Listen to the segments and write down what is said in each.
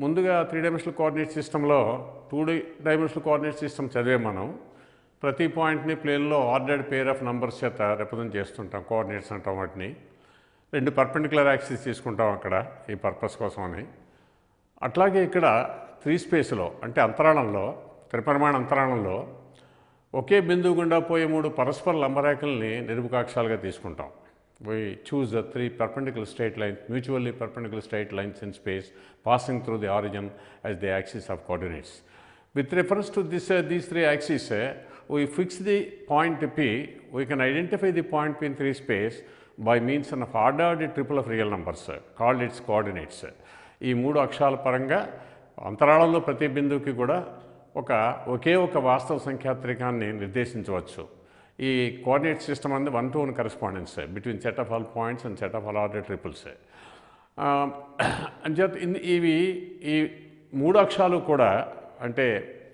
ముందుగా three dimensional coordinate సిస్టంలో two dimensional coordinate system చదివే మనం ప్రతి పాయింట్ని ప్లేన్లో ఆర్డర్డ్ పేర్ ఆఫ్ నంబర్స్ చేత రిప్రజెంట్ చేస్తుంటాం కోఆర్డినేట్స్ అంటాం వాటిని. రెండు పర్పెండిక్యులర్ యాక్సిస్ తీసుకుంటాం అక్కడ ఈ పర్పస్ కోసం అని. అట్లాగే ఇక్కడ త్రీ స్పేస్లో అంటే అంతరాళంలో త్రిపరిమాణ అంతరాళంలో ఒకే బిందువు గుండా పోయే మూడు పరస్పర లంబరేఖల్ని నిరుపకాక్షాలుగా తీసుకుంటాం. We choose the three perpendicular straight lines, mutually perpendicular straight lines in space passing through the origin as the axis of coordinates. With reference to this, uh, these three axes, uh, we fix the point P, we can identify the point P in three space by means of ordered triple of real numbers uh, called its coordinates. ఈ మూడు అక్షాల పరంగా అంతరాళంలో ప్రతి బిందువుకి కూడా ఒక ఒకే ఒక వాస్తవ సంఖ్యాత్రికాన్ని నిర్దేశించవచ్చు ఈ కోఆర్డినేట్ సిస్టమ్ అనేది one to one correspondence between set of all points and set of all order triples అంచేత ఇవి ఈ మూడు అక్షరాలు కూడా అంటే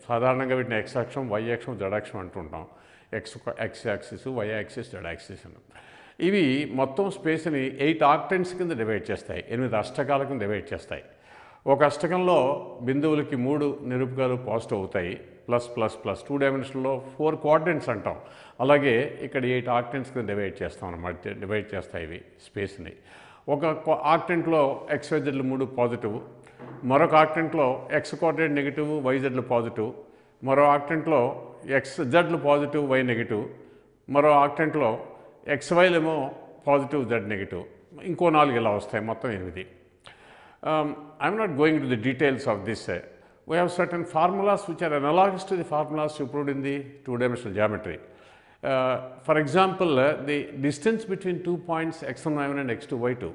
సాధారణంగా వీటిని ఎక్స్ అక్షం వై అక్షం జడ్ అక్షం అంటుంటాం. X X axis Y axis Z axis అని. ఇవి మొత్తం స్పేస్ని ఎయిట్ ఆక్టెంట్స్ కింద డివైడ్ చేస్తాయి ఎనిమిది అష్టకాల కింద డివైడ్ చేస్తాయి. ఒక అష్టకంలో బిందువులకి మూడు నిరూపకాలు పాజిటివ్ అవుతాయి. ప్లస్ ప్లస్ ప్లస్ టూ డైమెన్షన్లో ఫోర్ క్వాడ్రెంట్స్ అంటాం. అలాగే ఇక్కడ ఎయిట్ ఆక్టెంట్స్ కింద డివైడ్ చేస్తాం అన్నమాట. డివైడ్ చేస్తాయి ఇవి స్పేస్ని. ఒక ఆక్టెంట్లో ఎక్స్వైజెడ్లు మూడు పాజిటివ్. మరొక ఆక్టెంట్లో ఎక్స్ కోఆర్డినేట్ నెగిటివ్ వైజెడ్లు పాజిటివ్. మరో ఆక్టెంట్లో ఎక్స్ జెడ్లు పాజిటివ్ వై నెగిటివ్. మరో ఆక్టెంట్లో ఎక్స్ వైలేమో పాజిటివ్ జెడ్ నెగిటివ్. ఇంకో నాలుగు ఇలా వస్తాయి. మొత్తం ఎనిమిది. Um, I'm not going into the details of this. uh, We have certain formulas which are analogous to the formulas you proved in the two-dimensional geometry. Uh, for example, uh, the distance between two points x1, y1 and x2, y2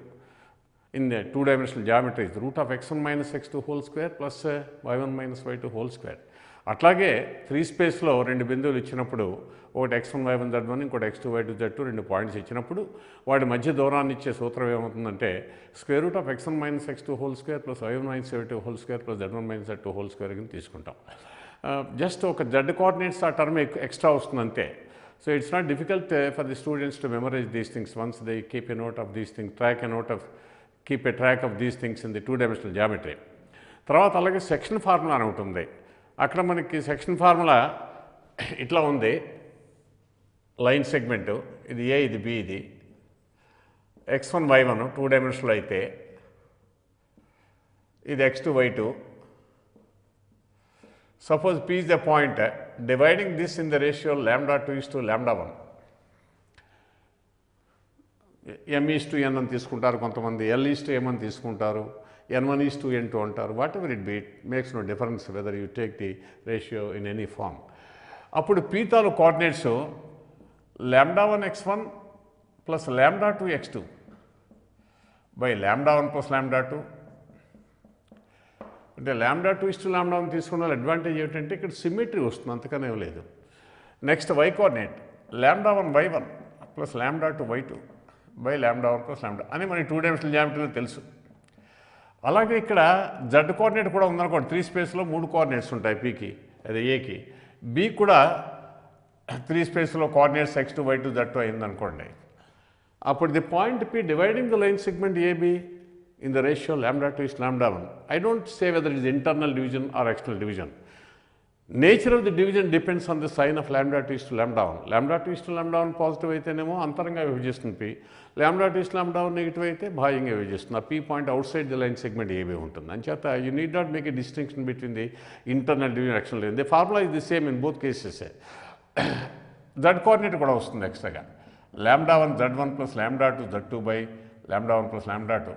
in the two-dimensional geometry is the root of x1 minus x2 whole square plus uh, y1 minus y2 whole square. అట్లాగే three స్పేస్లో రెండు బిందువులు ఇచ్చినప్పుడు ఒకటి x one y one z one ఇంకోటి x two y two z two రెండు points ఇచ్చినప్పుడు వాటి మధ్య దూరాన్ని ఇచ్చే సూత్రం ఏమవుతుందంటే square root of x one minus x two whole square plus y one minus y two whole square plus z one minus z two whole square కింద తీసుకుంటాం. Uh, జస్ట్ ఒక జడ్ కోఆర్డినేట్స్ ఆ టర్మ్ ఎక్స్ట్రా వస్తుంది అంతే so it's not difficult for the students to memorise these things once they keep a note of these things track a note of keep a track of these things in the two dimensional geometry తర్వాత అలాగే section formula అని ఒకటి ఉంది. అక్కడ మనకి section formula ఇట్లా ఉంది. Line segment ఇది ఏ ఇది బి ఇది. X one y one two డైమెన్షన్లో అయితే ఇది x two y two suppose P is the point dividing this in the ratio lambda two is to lambda one m is to to n అని తీసుకుంటారు కొంతమంది. L is to ఎం అని తీసుకుంటారు. N one is to n two అంటారు. Whatever it be it makes no difference whether you take the ratio in any form అప్పుడు పీతాలు coordinates lambda one x one plus lambda two x two by lambda one plus lambda two అంటే lambda two is to lambda one తీసుకున్న advantage ఏమిటంటే ఇక్కడ symmetry వస్తుంది అంతకనే లేదు. Next y coordinate lambda one y one plus lambda two y two by lambda one plus lambda అని మనకి two dimensional జామెట్రీలో తెలుసు. అలాగే ఇక్కడ జడ్ కోఆర్డినేట్ కూడా ఉందనుకోండి త్రీ స్పేస్లో మూడు కోఆర్డినేట్స్ ఉంటాయి పీకి అదే ఏకి బి కూడా త్రీ స్పేస్లో coordinates x two y two z two అయిందనుకోండి. అప్పుడు the point P dividing the line segment AB in the ratio lambda two is lambda one I don't say whether is internal division or external division nature of the division depends on the sign of lambda two is to lambda one lambda two is to ల్యాండావన్ positive అయితేనేమో అంతరంగా విభజిస్తుంది P lambda teas is negative అయితే బాహ్యంగా విభజిస్తుంది ఆ P point outside the line segment ఏమీ ఉంటుంది? అంచేత you need not make a distinction between the internal division external division the formula is the same in both cases z coordinate కూడా వస్తుంది ఎక్స్ట్రాగా lambda one z one plus lambda two z two by lambda one plus lambda two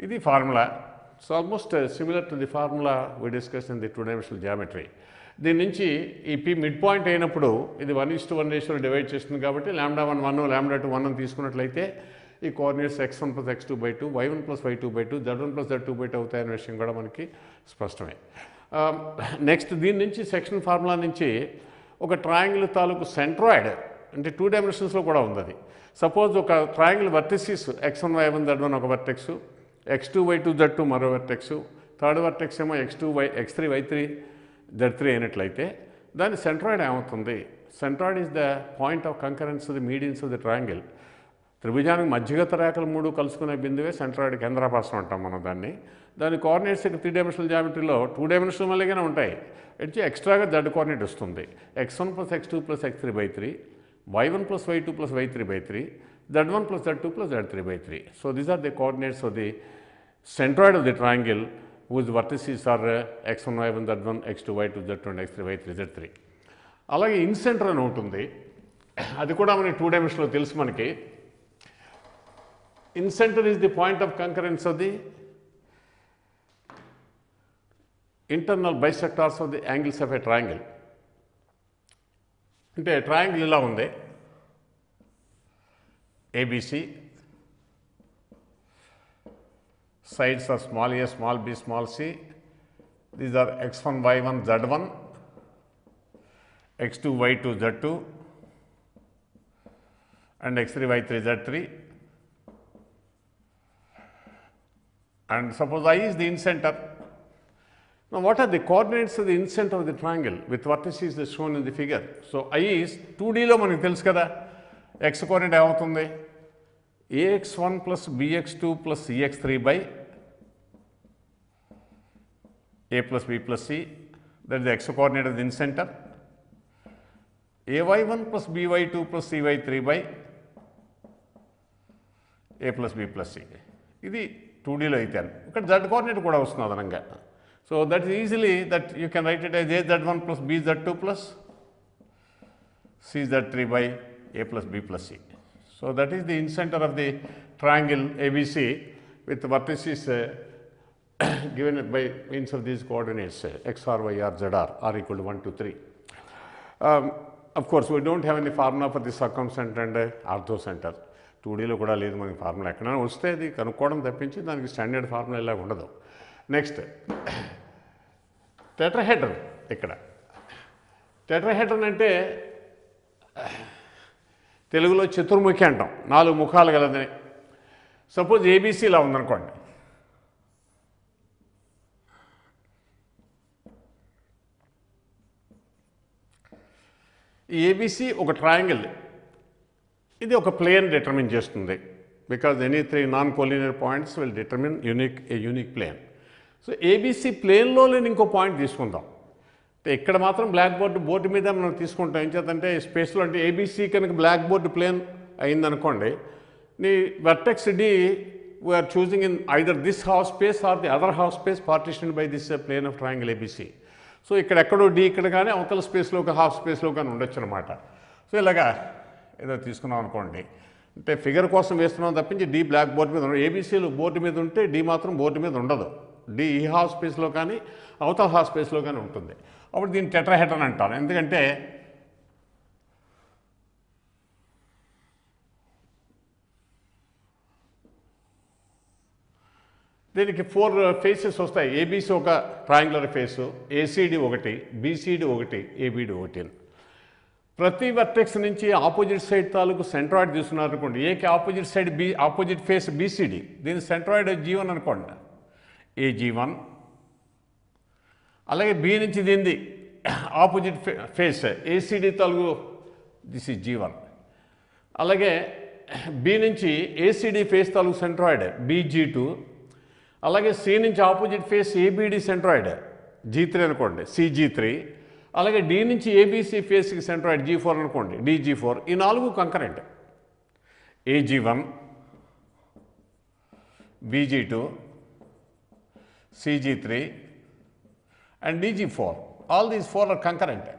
ఇది formula so almost similar to the formula we discuss in the two dimensional geometry దీని నుంచి ఈ P mid point అయినప్పుడు ఇది one is to one రేషియోలో divide చేస్తుంది కాబట్టి lambda one one lambda two one తీసుకున్నట్లయితే ఈ coordinates x one plus x two by two y one plus y two by two z one plus z two by two అవుతాయనే విషయం కూడా మనకి స్పష్టమే. Next దీని నుంచి సెక్షన్ ఫార్ములా నుంచి ఒక triangle తాలూకు సెంట్రాయిడ్ అంటే టూ డైమెన్షన్స్లో కూడా ఉంది అది. సపోజ్ ఒక triangle vertices x one y one z one ఒక vertex x two y two z two మరో వర్టెక్స్. థర్డ్ వర్టెక్స్ ఏమో x two y x three y three z three అయినట్లయితే దాని సెంట్రాయిడ్ ఏమవుతుంది? Centroid is the point of concurrence the medians of the triangle. త్రిభుజానికి మధ్యగత రేఖలు మూడు కలుసుకునే బిందువే centroid కేంద్రాపాసం అంటాం మనం దాన్ని. దాని కోఆర్డినేట్స్ ఇక్కడ త్రీ డైమెన్షనల్ జామెట్రీలో టూ డైమెన్షనల్ మళ్ళీగానే ఉంటాయి. ఇచ్చి ఎక్స్ట్రాగా జడ్ కోఆర్డినేట్ వస్తుంది. X one plus x two plus x three by three y one plus y two plus y three by three z one plus plus two plus z three by three so these of the of the centroid of the triangle whose vertices are uh, x1, y1, z1, x2, y2, z2, and x3, y3, z3. అలాగే ఇన్సెంటర్ అని ఉంటుంది అది కూడా మనకి two డైమెన్షన్లో తెలుసు మనకి. Incentre is the point of concurrence of the internal bisectors of the angles of a triangle అంటే ట్రయాంగిల్ ఇలా ఉంది. A B C sides are small a, small b, small c. These are x1, y1, z1, x2, y2, z2, and x3, y3, z3. And suppose I is the incenter. Now, what are the coordinates of the incenter of the triangle with vertices is shown in the figure? So, I is 2D లో మనకు తెలుసు కదా x coordinate ఏమవుతుంది ax one plus bx two plus cx three by a plus b plus c that the x coordinate of the incentre ay one plus by two plus cy three by a plus b plus c ఇది two డీలో అయితే ఇక్కడ z coordinate కూడా వస్తుంది అదనంగా so that is easily that you can write it as a z one plus b z two plus c z three by a plus b plus c So that is the incenter of the triangle ABC with vertices uh, given by means of these coordinates uh, x r, y r, z r are equal to 1 2, 3. Um, of course, we don't have any formula for the circumcenter and uh, orthocenter. Two డీలో కూడా లేదు మనకి formula ఎక్కడైనా వస్తే అది కనుక్కోవడం తప్పించి దానికి స్టాండర్డ్ ఫార్ములా ఇలా ఉండదు నెక్స్ట్ టెట్రహెడ్రన్ ఇక్కడ టెట్రహెడ్రన్ అంటే తెలుగులో చతుర్ముఖి అంటాం. నాలుగు ముఖాలు గలదని. సపోజ్ ఏబీసీలా ఉందనుకోండి. ఏబీసీ ఒక ట్రయాంగిల్ ఇది ఒక ప్లేన్ డిటర్మిన్ చేస్తుంది. Because any three non collinear points will determine unique a unique plane so ABC ప్లేన్లో నేను ఇంకో పాయింట్ తీసుకుందాం. ఇక్కడ మాత్రం బ్లాక్ బోర్డు బోర్డు మీద మనం తీసుకుంటాం. ఏం చేద్దంటే స్పేస్లో అంటే ఏబీసీ కనుక బ్లాక్ బోర్డు ప్లేన్ అయిందనుకోండి నీ vertex D we are choosing in either this half space or the other half space partition by this plane of triangle ABC so ఇక్కడ ఎక్కడో డి ఇక్కడ కానీ అవతల స్పేస్లో ఒక హాఫ్ స్పేస్లో కానీ ఉండొచ్చు అనమాట సో ఇలాగా ఏదో తీసుకున్నాం అనుకోండి. అంటే ఫిగర్ కోసం వేస్తున్నాం తప్పించి డి బ్లాక్ బోర్డు మీద ఉండదు ఏబీసీలు బోర్డు మీద ఉంటే డి మాత్రం బోర్డు మీద ఉండదు. డి ఈ హాఫ్ స్పేస్లో కానీ అవతల హాఫ్ స్పేస్లో కానీ ఉంటుంది. అప్పుడు దీన్ని టెట్రాహెడ్రన్ అంటారు. ఎందుకంటే దీనికి ఫోర్ ఫేసెస్ వస్తాయి. ఏబీసీ ఒక ట్రయాంగులర్ ఫేసు ఏసీడి ఒకటి బీసీడి ఒకటి ఏబీడి ఒకటి ప్రతి వర్టెక్స్ నుంచి ఆపోజిట్ సైడ్ తాలూకు సెంట్రాయిడ్ తీసుకున్నారు అనుకోండి. ఏకి opposite side B opposite face BCD. దీని సెంట్రాయిడ్ జీ వన్ అనుకోండి. ఏ జీవన్ అలాగే బి నుంచి దీనిది ఆపోజిట్ ఫేస్ ఏసీడీ తలుగు దిస్ ఈజ్ జీ వన్ అలాగే బి నుంచి ఏసీడీ ఫేస్ తాలూకు సెంట్రాయిడ్ బీజీ టూ అలాగే సి నుంచి opposite face ABD centroid G three అనుకోండి సిజీ త్రీ అలాగే డి నుంచి ఏబీసీ ఫేస్కి సెంట్రాయిడ్ జీ ఫోర్ అనుకోండి డీజీ ఫోర్ ఈ నాలుగు concurrent. AG one BG two CG three And D G four all these four are concurrent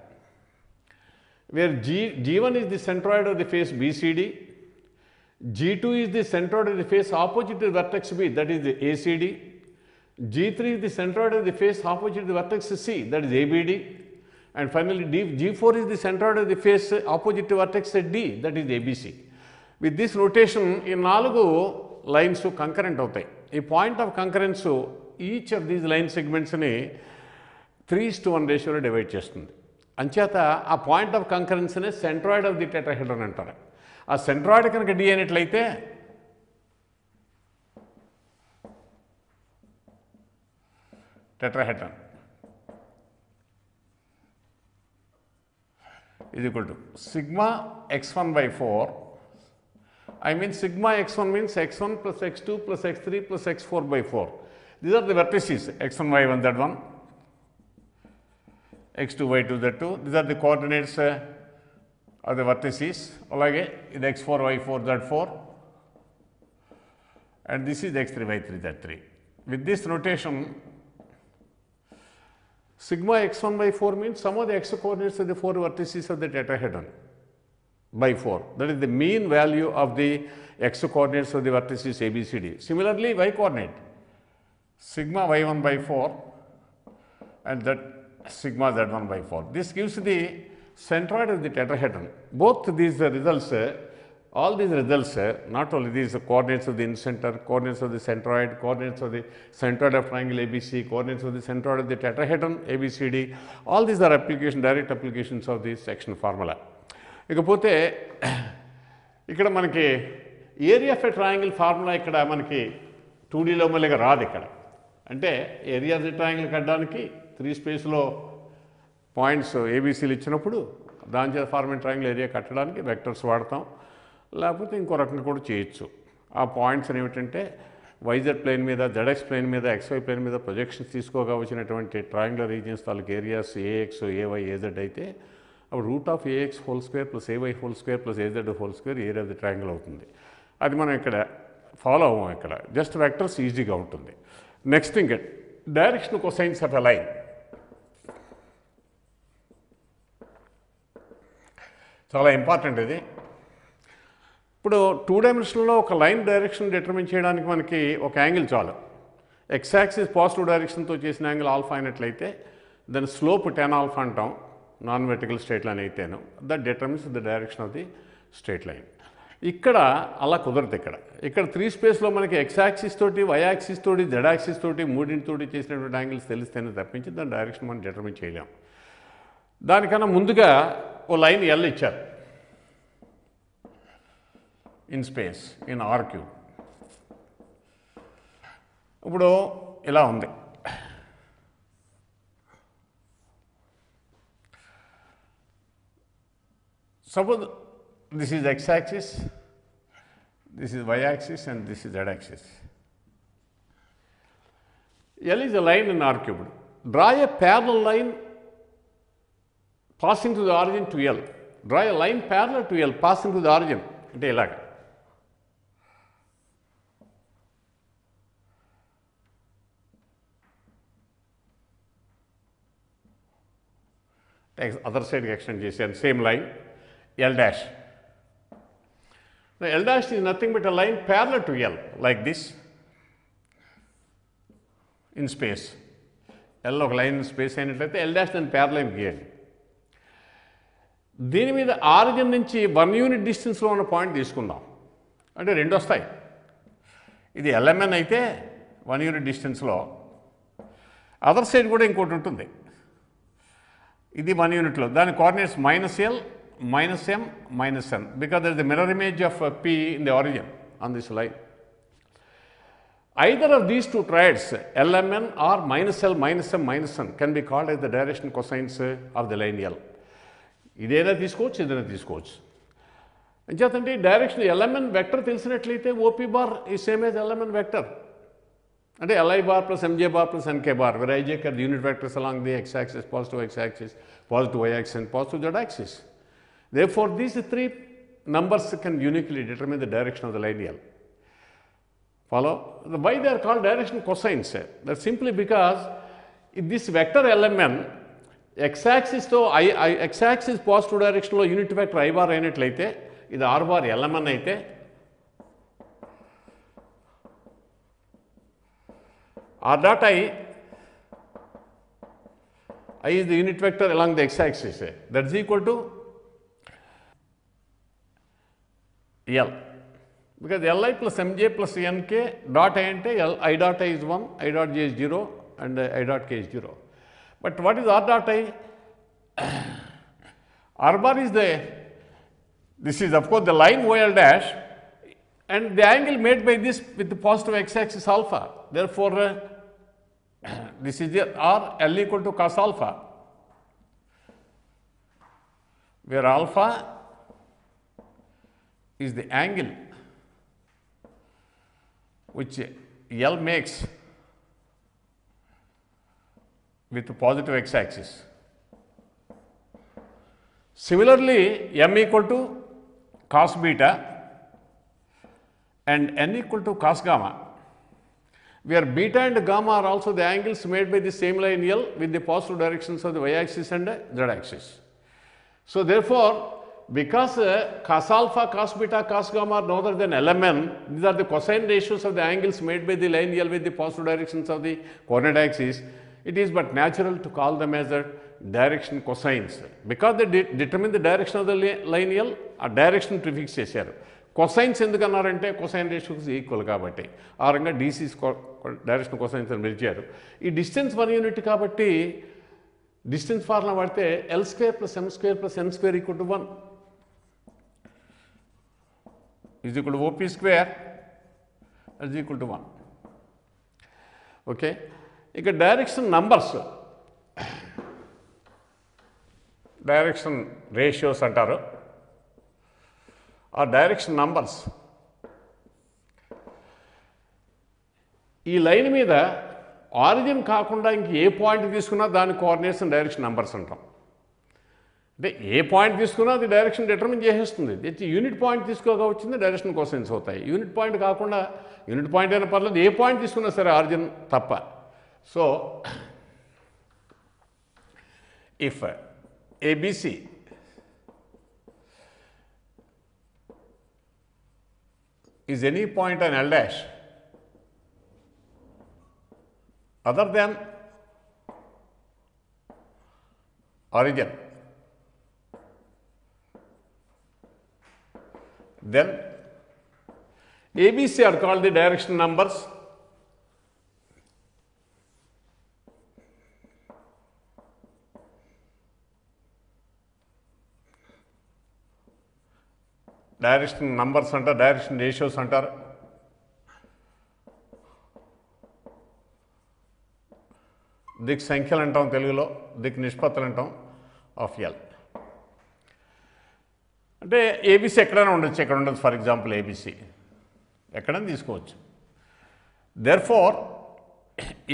where G, G1 is the centroid of the face BCD, G2 is the centroid of the face opposite to the vertex B, that is the ACD, G3 is the centroid of the face opposite to the vertex C, that is ABD, and finally D, G4 is the centroid of the face opposite to vertex D, that is ABC. With this notation, ఈ నాలుగు lines concurrent అవుతాయి ఈ point of concurrence each of these line సెగ్మెంట్స్ని three to one రేషియోలో divide చేస్తుంది. అంచేత ఆ point of కంకరెన్స్నే centroid of the tetrahedron అంటారు. ఆ సెంట్రాయిడ్ కనుక డి అయినట్లయితే టెట్రాహెడ్రన్. ఇది equal to sigma x one by four. I mean sigma x1 means x1 plus x2 plus x3 plus x4 by 4. These are the vertices x1, y1, z1, x2, y2, z2. These are the coordinates uh, the vertices. Alage, in x4, y4, z4. And this is x3, y3, z3. With this notation, sigma x1 by 4 means sum of the x coordinates of the four vertices of the tetrahedron by 4. That is the mean value of the x coordinates of the vertices A, B, C, D. Similarly, y coordinate sigma y1 by 4 and that sigma z1 by 4. This gives the centroid of the tetrahedron. Both these results, all these results, not only these coordinates of the incenter, coordinates of the centroid, coordinates of the centroid of triangle ABC, coordinates of the centroid of the tetrahedron ABCD, all these are application, direct applications of the section formula. ఇకపోతే ఇక్కడ మనకి area of a triangle formula ఇక్కడ మనకి two డీలో మళ్ళీగా రాదు ఇక్కడ అంటే ఏరియా ఆఫ్ ది ట్రయాంగిల్ కట్టడానికి త్రీ స్పేస్లో పాయింట్స్ ఏబీసీలు ఇచ్చినప్పుడు దాని చేత ఫార్మింగ్ ట్రయాంగిల్ ఏరియా కట్టడానికి వెక్టర్స్ వాడతాం. లేకపోతే ఇంకో రకంగా కూడా చేయొచ్చు. ఆ పాయింట్స్ ఏమిటంటే వైజెడ్ ప్లేన్ మీద జెడ్ఎక్స్ ప్లేన్ మీద ఎక్స్వై ప్లేన్ మీద ప్రొజెక్షన్స్ తీసుకోగా వచ్చినటువంటి ట్రయాంగులర్ రీజియన్స్ తాలూకు ఏరియాస్ ఏఎక్స్ ఏవై ఏజెడ్ అయితే అప్పుడు root of Ax whole square plus AY whole square plus AZ whole square area of the triangle అవుతుంది. అది మనం ఇక్కడ ఫాలో అవ్వం ఇక్కడ. జస్ట్ వెక్టర్స్ ఈజీగా ఉంటుంది. Next thing direction cosines of a line చాలా ఇంపార్టెంట్ ఇది. ఇప్పుడు టూ డైమెన్షన్లో ఒక లైన్ డైరెక్షన్ డిటర్మిన్ చేయడానికి మనకి ఒక యాంగిల్ చాలు. ఎక్స్ యాక్సిస్ పాజిటివ్ డైరెక్షన్తో చేసిన యాంగిల్ ఆల్ఫా అయినట్లయితే దాని స్లోప్ టెన్ ఆల్ఫా అంటాం నాన్ వెర్టికల్ స్ట్రేట్ లైన్ అయితేను. That determines the direction of the straight line ఇక్కడ అలా కుదరదు ఇక్కడ. ఇక్కడ త్రీ స్పేస్లో మనకి ఎక్స్ యాక్సిస్ తోటి వై యాక్సిస్ తోటి జెడ్ యాక్సిస్ తోటి మూడింటితోటి చేసినటువంటి యాంగిల్స్ తెలిస్తేనే తప్పించి దాని డైరెక్షన్ మనం డిటర్మిన్ చేయలేం. దానికన్నా ముందుగా ఓ లైన్ ఎల్ ఇచ్చారు in space in R cube ఇప్పుడు ఇలా ఉంది suppose this is X axis this is Y axis and this is Z axis L is a line in R cubed draw a parallel line passing to the origin to L. Draw a line parallel to L, passing to the origin. అంటే ఇలాగ other సైడ్కి extend చేశాను same line L dash L dash is nothing but a line parallel to L like this in space L ఒక line space అయినట్లయితే L dash దాన్ని parallel గీయండి దీని మీద ఆరిజిన్ నుంచి వన్ యూనిట్ డిస్టెన్స్లో ఉన్న పాయింట్ తీసుకుందాం. అంటే రెండు వస్తాయి. ఇది ఎల్ఎంఎన్ అయితే వన్ యూనిట్ డిస్టెన్స్లో అదర్ సైడ్ కూడా ఇంకోటి ఉంటుంది. ఇది వన్ యూనిట్లో దాని coordinates minus l minus m minus n because there the mirror image of P in the origin on this line Either of these two triads, LMN or minus L minus M minus N, can be called as the direction cosines uh, of the line L. ఇదైనా తీసుకోవచ్చు ఇదైనా తీసుకోవచ్చు అంచేతంటే direction LMN vector తెలిసినట్లయితే OP bar ఈ same as lmn vector అంటే li bar plus mj bar plus nk bar where i j k are the unit vectors along the x axis positive x axis positive y axis and positive z axis they for these three numbers can uniquely determine the direction of the line l Follow? The, why they are called direction cosines? eh? That's simply because if this vector LMN x-axis తో I I x-axis positive డైరెక్షన్లో unit vector I bar అయినట్లయితే ఇది are bar LMN అయితే R dot I I is the unit vector along the x-axis. eh? That's equal to L. because Li plus Mj plus Nk dot i అంటే L, I dot i is 1, I dot j is 0 and uh, I dot k is 0. But what is R dot i? R bar is the, this is of course the line OL dash and the angle made by this with the positive x axis alpha. Therefore, uh, this is the R L equal to cos alpha, where alpha is the angle which L makes with positive x-axis. Similarly, m equal to cos beta and n equal to cos gamma, where beta and gamma are also the angles made by the same line L with the positive directions of the y-axis and z-axis. So therefore, because uh, cos alpha, cos beta, cos gamma are no other than LMN, these are the cosine ratios of the angles made by the line L with the positive directions of the coordinate axis. It is but natural to call them as a direction cosines. Because they de- determine the direction of the line L, ఆ direction prefix చేశారు. Cosines ఎందుకన్నారంటే cosine ratios equal కాబట్టి. ఆ రంగా DCs direction cosines అని పిలిచారు. ఈ distance one unit కాబట్టి డిస్టెన్స్ ఫార్ములా వాడితే l square plus m square plus n square equal to one is equal to OP square is equal to one okay ఇక direction numbers direction ratios అంటారు. ఆ direction numbers ఈ line మీద origin కాకుండా ఇంక ఏ point తీసుకున్నా దాని కోఆర్డినేషన్ డైరెక్షన్ నంబర్స్ అంటాం. అంటే ఏ పాయింట్ తీసుకున్నా అది డైరెక్షన్ డిటర్మిన్ చేసేస్తుంది. తెచ్చి యూనిట్ పాయింట్ తీసుకోగా వచ్చింది డైరెక్షన్ క్వశ్చన్స్ అవుతాయి. యూనిట్ పాయింట్ కాకుండా యూనిట్ పాయింట్ అయినా పర్లేదు ఏ పాయింట్ తీసుకున్నా సరే ఆరిజిన్ తప్ప. So, if uh, ABC is any point on L dash other than origin, then ABC are called the direction numbers. Direction numbers అంటారు డైరెక్షన్ రేషియోస్ అంటారు. దిక్ సంఖ్యలు అంటాం తెలుగులో దిక్ నిష్పత్తులు అంటాం ఆఫ్ ఎల్. అంటే ఏబీసీ ఎక్కడైనా ఉండొచ్చు ఎక్కడ ఉండదు ఫర్ ఎగ్జాంపుల్ ఏబీసీ ఎక్కడైనా తీసుకోవచ్చు. దెర్ ఫోర్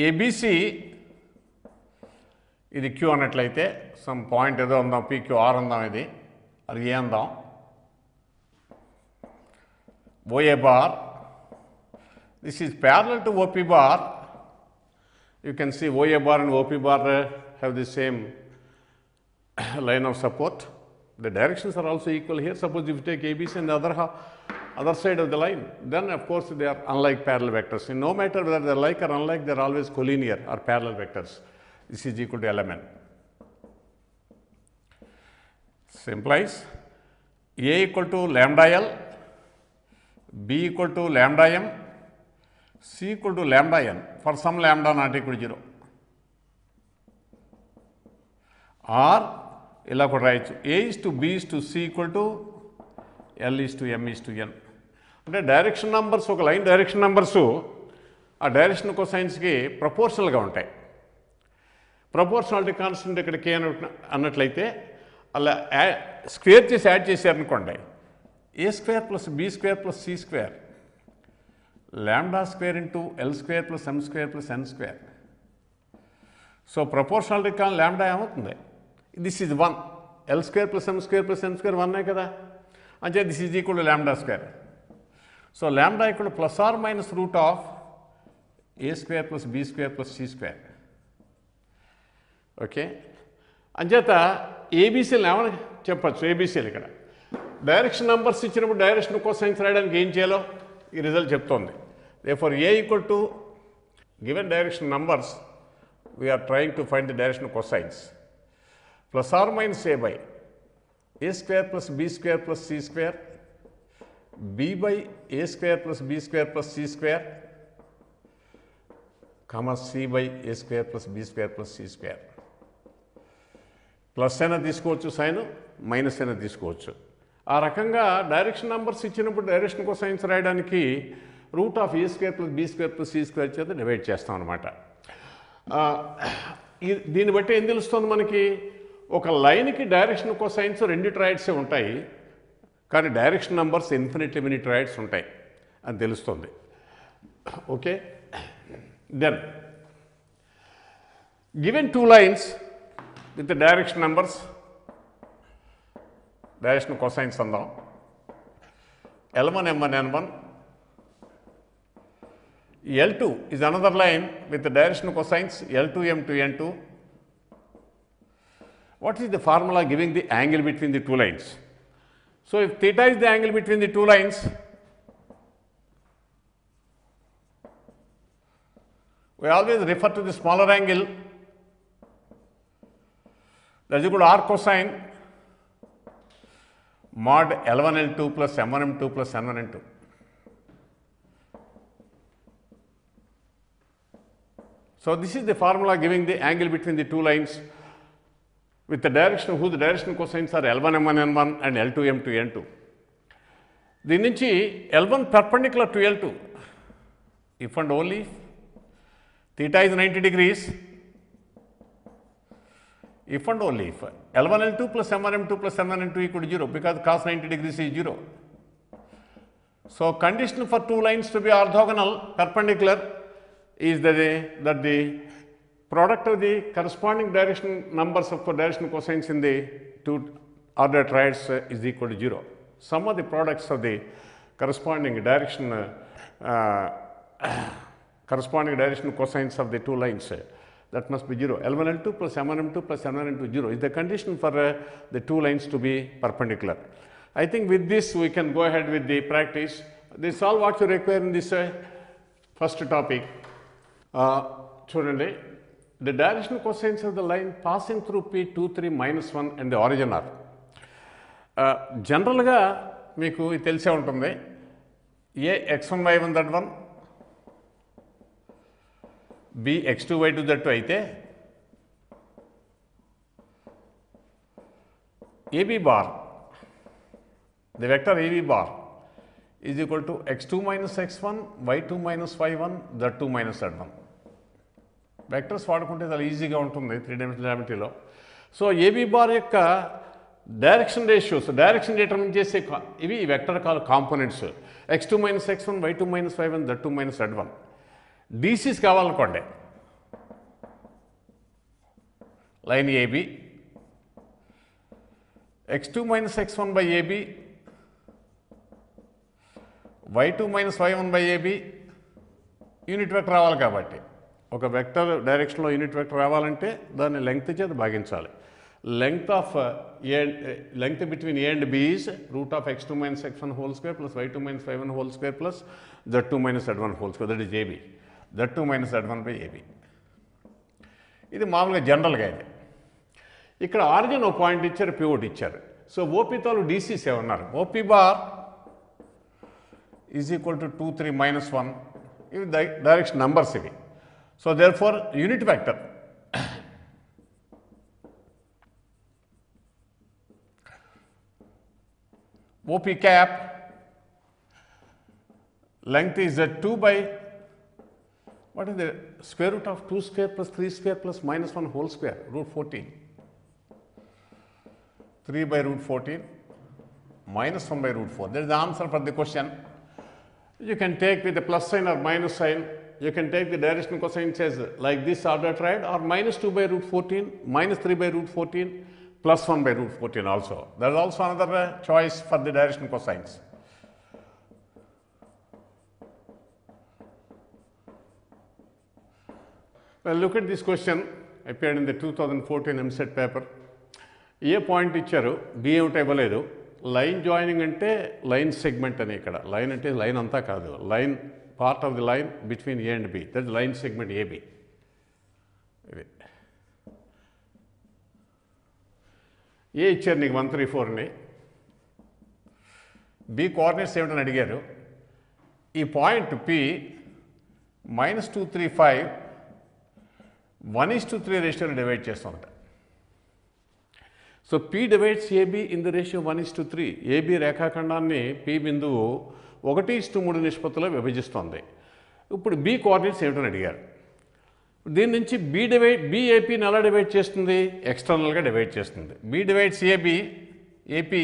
ఏబీసీ ఇది క్యూ అన్నట్లయితే సమ్ పాయింట్ ఏదో ఉందాం పీక్యూ ఆర్ అందాం ఇది అది ఏ అందాం. OA bar. This is parallel to OP bar. You can see OA bar and OP bar uh, have the same line of support. The directions are also equal here. Suppose if you take ABC and the other other side of the line, then of course they are unlike parallel vectors. And no matter whether they are like or unlike, they are always collinear or parallel vectors. This is equal to LMN. This A equal to lambda L b equal to lambda m, c equal to lambda n for some lambda not equal to 0. Or ఇలా కూడా రాయొచ్చు. A is to B is to C equal to L is to M is to N అంటే direction numbers ఒక line direction numbers ఆ direction కొసైన్స్కి ప్రపోర్షనల్గా ఉంటాయి. Proportionality constant ఇక్కడ కే అన్నట్లయితే అలా యా- స్క్వేర్ చేసి యాడ్ చేశారనుకోండి A square plus B square plus C square? Lambda square into L square plus M square plus N square. So proportionality కానీ ల్యాండా ఏమవుతుంది? This is one. L square plus M square plus N square వన్నే కదా? అంటే this is equal to lambda square. So lambda equal plus or minus root of A square plus B square plus C square. Okay? అంచేత ఏబీసీలు ఏమని చెప్పచ్చు? ఏబీసీలు ఇక్కడ? Direction numbers ఇచ్చినప్పుడు direction cosines రాయడానికి ఏం చేయాలో ఈ రిజల్ట్ చెప్తోంది. Therefore A equal to given direction numbers we are trying to find the direction cosines plus or minus A by A square plus B square plus C square B by A square plus B square plus C square comma C by A square plus B square plus C square plus అయినా తీసుకోవచ్చు sign minus అయినా తీసుకోవచ్చు. ఆ రకంగా direction numbers ఇచ్చినప్పుడు direction science రాయడానికి root of A square plus B square plus C square చేత divide చేస్తాం అనమాట దీన్ని బట్టి ఏం తెలుస్తుంది మనకి? ఒక లైన్కి డైరెక్షన్ సైన్స్ రెండు ట్రాయిడ్సే ఉంటాయి. కానీ direction numbers infinitely many triads ఉంటాయి? అని తెలుస్తుంది. Okay? Then given two lines with direction numbers direction cosines అందాం L1, M1, N1. L2 is another line with the direction cosines L2, M2, N2. What is the formula giving the angle between the two lines? So, if theta is the angle between the two lines, we always refer to the smaller angle that is equal to r cosine mod L1 L2 plus M1 M2 plus N1 N2. So, this is the formula giving the angle between the two lines with the direction whose direction cosines are L1 M1 N1 and L2 M2 N2. దీని నుంచి L1 perpendicular to L2 if and only if theta is 90 degrees if and only if L1 L2 plus M1 M2 plus M1 N2 equal to 0 because cos 90 degrees is 0. So, condition for two lines to be orthogonal perpendicular is that the, that the product of the corresponding direction numbers of direction cosines in the two order triads uh, is equal to 0. Sum of the products of the corresponding direction uh, corresponding direction cosines of the two lines uh, that must be 0. L1 L2 plus M1 M2 plus M1 N2 0 is the condition for uh, the two lines to be perpendicular. I think with this we can go ahead with the practice. This is all what you require in this uh, first topic. Uh, చూడండి the direction cosines of the line passing through P 2 3 minus 1 and the origin are. జనరల్గా మీకు ఇది తెలిసే ఉంటుంది A X one Y one that one B X two Y two Z two అయితే AB bar the vector AB bar is equal to X two minus X one Y two minus Y one Z two minus Z one vectors వాడుకుంటే చాలా ఈజీగా ఉంటుంది three dimensional జామెట్రీలో so AB bar యొక్క direction ratios direction determine చేసే ఇవి vector call components X two minus X one Y two minus Y one Z two minus Z one DCs కావాలనుకోండి. Line AB X two minus X one by AB Y two minus Y one by AB unit vector రావాలి కాబట్టి. ఒక vector డైరెక్షన్లో unit vector రావాలంటే దాన్ని length చేత భాగించాలి. Length of A length between A and B is root of X two minus X one whole square plus Y two minus Y one whole square plus Z two minus Z one whole square that is AB Z two minus Z one by AB ఇది మామూలుగా జనరల్గా ఇది ఇక్కడ origin ఒక point ఇచ్చారు pivot ఇచ్చారు so ఓపీతో DCs ఏమన్నారు OP bar is equal to two three minus one ఇవి డైరెక్షన్ నంబర్స్ ఇవి so therefore unit vector OP cap length is a 2 by what is the square root of 2 square plus 3 square plus minus 1 whole square? Root 14 3 by root 14 minus 1 by root 4 that is the answer for the question. You can take with the plus sign or minus sign. You can take the direction cosine as like this order triad or minus 2 by root 14 minus 3 by root 14 plus 1 by root 14 also. There is also another uh, choice for the direction cosines well look at this question appeared in the 2014 MSET paper. A point ఇచ్చారు? B ఏమిటి ఇవ్వలేదు. Line joining అంటే line segment అని ఇక్కడ. Line అంటే line అంతా కాదు. Line part of the line between A and B that line segment AB ఇది. ఏ ఇచ్చారు నీకు వన్ త్రీ ఫోర్ని బి కోఆర్డినేట్స్ ఏమిటని అడిగారు. ఈ point P minus two three five one is to three రేషియోని divide చేస్తామంట so P divides AB in the ratio one is to three AB రేఖాఖండాన్ని పి బిందువు ఒకటి ఇస్టు మూడు నిష్పత్తిలో విభజిస్తోంది. ఇప్పుడు బి కోఆర్డినేట్స్ ఏమిటని అడిగారు. దీని నుంచి బి డివైడ్ బిఏపిని ఎలా డివైడ్ చేస్తుంది? ఎక్స్టర్నల్గా డివైడ్ చేస్తుంది. B divides AB AP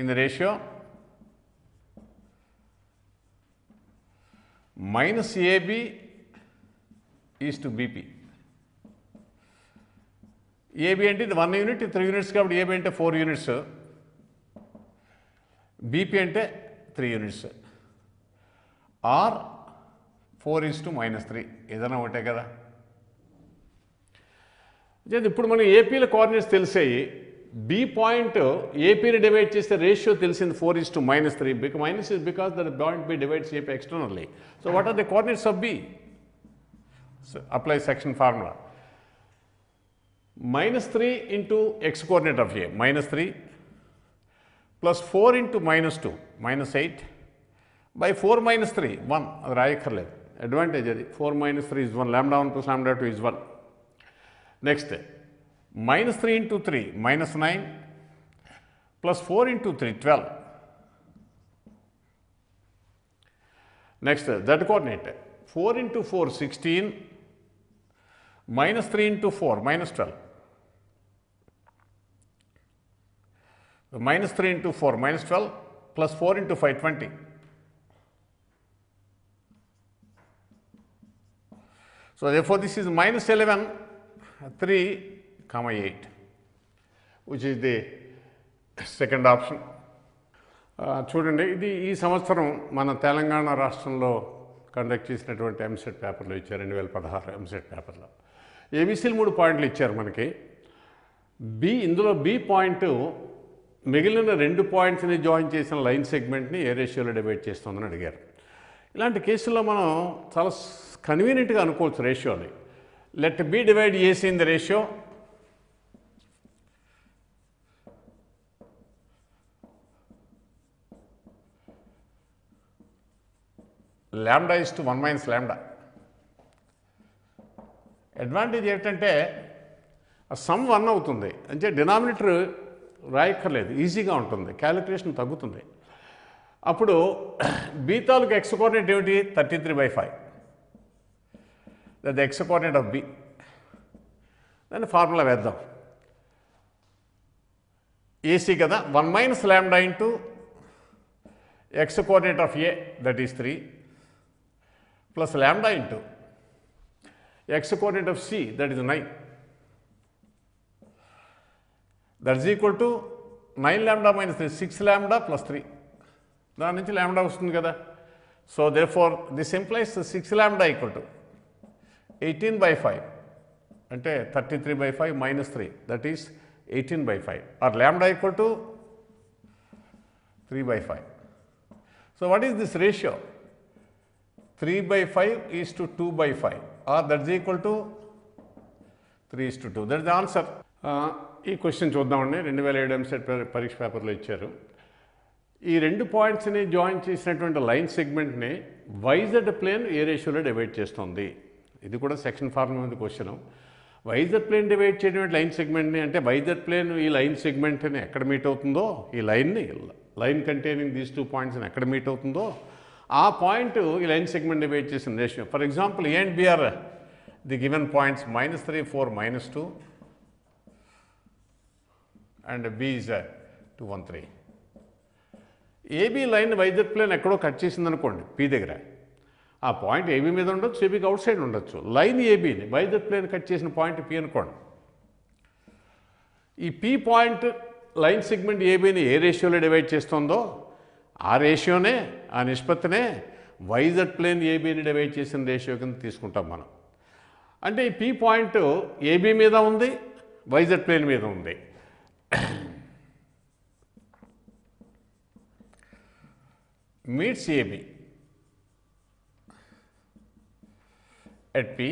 in the ratio minus AB is to BP. AB అంటే ఇది వన్ యూనిట్ త్రీ యూనిట్స్ కాబట్టి ఏబి అంటే ఫోర్ యూనిట్స్. బీపీ అంటే three units. Or four is to minus three. ఏదైనా ఒకటే కదా? ఇప్పుడు మనం ఏపీల కోఆర్డినేట్స్ తెలిసాయి. బి పాయింట్ ఏపీని డివైడ్ చేస్తే రేషియో తెలిసింది four is to minus three బిక్ minus is because that point B divides AP externally so what are the coordinates of B apply section formula minus three into X coordinate of A minus three plus four into minus two minus eight by four minus three one అది రాయక్కర్లేదు. Advantage అది. Four minus three is one lambda one plus lambda two is one next minus 3 into 3 minus 9 plus 4 into 3 12. Next that coordinate 4 into 4 16 minus 3 into 4 minus 12. minus 3 into 4 minus 12 plus 4 into 5 20. So, therefore, this is minus 11 3 comma 8 which is the second option. Uh, చూడండి ఇది ఈ సంవత్సరం మన తెలంగాణ రాష్ట్రంలో conduct చేసినటువంటి ఎంసెట్ పేపర్లో ఇచ్చారు రెండు వేల పదహారు ఎంసెట్ పేపర్లో ఏబీసీలు మూడు పాయింట్లు ఇచ్చారు మనకి. బి ఇందులో బి పాయింట్ మిగిలిన రెండు పాయింట్స్ని జాయిన్ చేసిన లైన్ సెగ్మెంట్ని ఏ రేషియోలో డివైడ్ చేస్తుందని అడిగారు. ఇలాంటి కేసుల్లో మనం చాలా కన్వీనియంట్గా అనుకోవచ్చు రేషియోని లెట్ బి డివైడ్ చేసింది ratio lambda is to one minus lambda advantage ఏంటంటే సమ్ వన్ అవుతుంది. అంటే డినామినేటర్ రాయక్కర్లేదు. ఈజీగా ఉంటుంది. క్యాలిక్యులేషన్ తగ్గుతుంది. అప్పుడు బీతాలకు ఎక్స్ కోఆర్డినేట్ ఏమిటి? Thirty three by five that X coordinate of B దాన్ని ఫార్ములా వేద్దాం. ఏసీ కదా? One minus lambda into X coordinate of A that is three plus lambda into X coordinate of C that is nine that is equal to nine lambda minus three six lambda plus three దాని నుంచి lambda వస్తుంది కదా. So therefore this implies six lambda equal to eighteen by five అంటే thirty three by five minus three that is eighteen by five or lambda equal to three by five so what is this ratio three by five is to two by five. Or that is equal to three is to two. That the answer. ఈ question చూద్దామండి. రెండు వేల ఏడు ఎంసెట్ పరీక్ష పేపర్లో ఇచ్చారు. ఈ రెండు పాయింట్స్ని జాయిన్ చేసినటువంటి లైన్ సెగ్మెంట్ని వైజెడ్ ప్లేన్ ఏ రేషియోలో డివైడ్ చేస్తుంది. ఇది కూడా సెక్షన్ ఫార్మ్ మీద క్వశ్చన్. వైజెడ్ ప్లేన్ డివైడ్ చేయడం లైన్ సెగ్మెంట్ని అంటే వైజెడ్ ప్లేన్ ఈ లైన్ సెగ్మెంట్ని ఎక్కడ మీట్ అవుతుందో ఈ లైన్ని లైన్ కంటైనింగ్ దీస్ టూ పాయింట్స్ని ఎక్కడ మీట్ అవుతుందో ఆ పాయింట్ ఈ లైన్ సెగ్మెంట్ డివైడ్ చేసిన ratio? For example A and B are the given points minus three four minus two and B is two one three AB line వైద్యుత్ plane ఎక్కడో cut చేసింది అనుకోండి P దగ్గర. ఆ point AB మీద ఉండొచ్చు ఏబీకి outside ఉండొచ్చు. లైన్ ఏబీని వైద్యుత్ ప్లేన్ కట్ చేసిన పాయింట్ పీ అనుకోండి. ఈ పి పాయింట్ లైన్ సెగ్మెంట్ ఏబీని ఏ రేషియోలో డివైడ్ చేస్తుందో ఆ రేషియోనే ఆ నిష్పత్తినే వైజెడ్ ప్లేన్ ఏబీని డివైడ్ చేసిన రేషియో కింద తీసుకుంటాం మనం. అంటే ఈ పీ పాయింట్ ఏబీ మీద ఉంది వైజెడ్ ప్లేన్ మీద ఉంది. Meets AB at P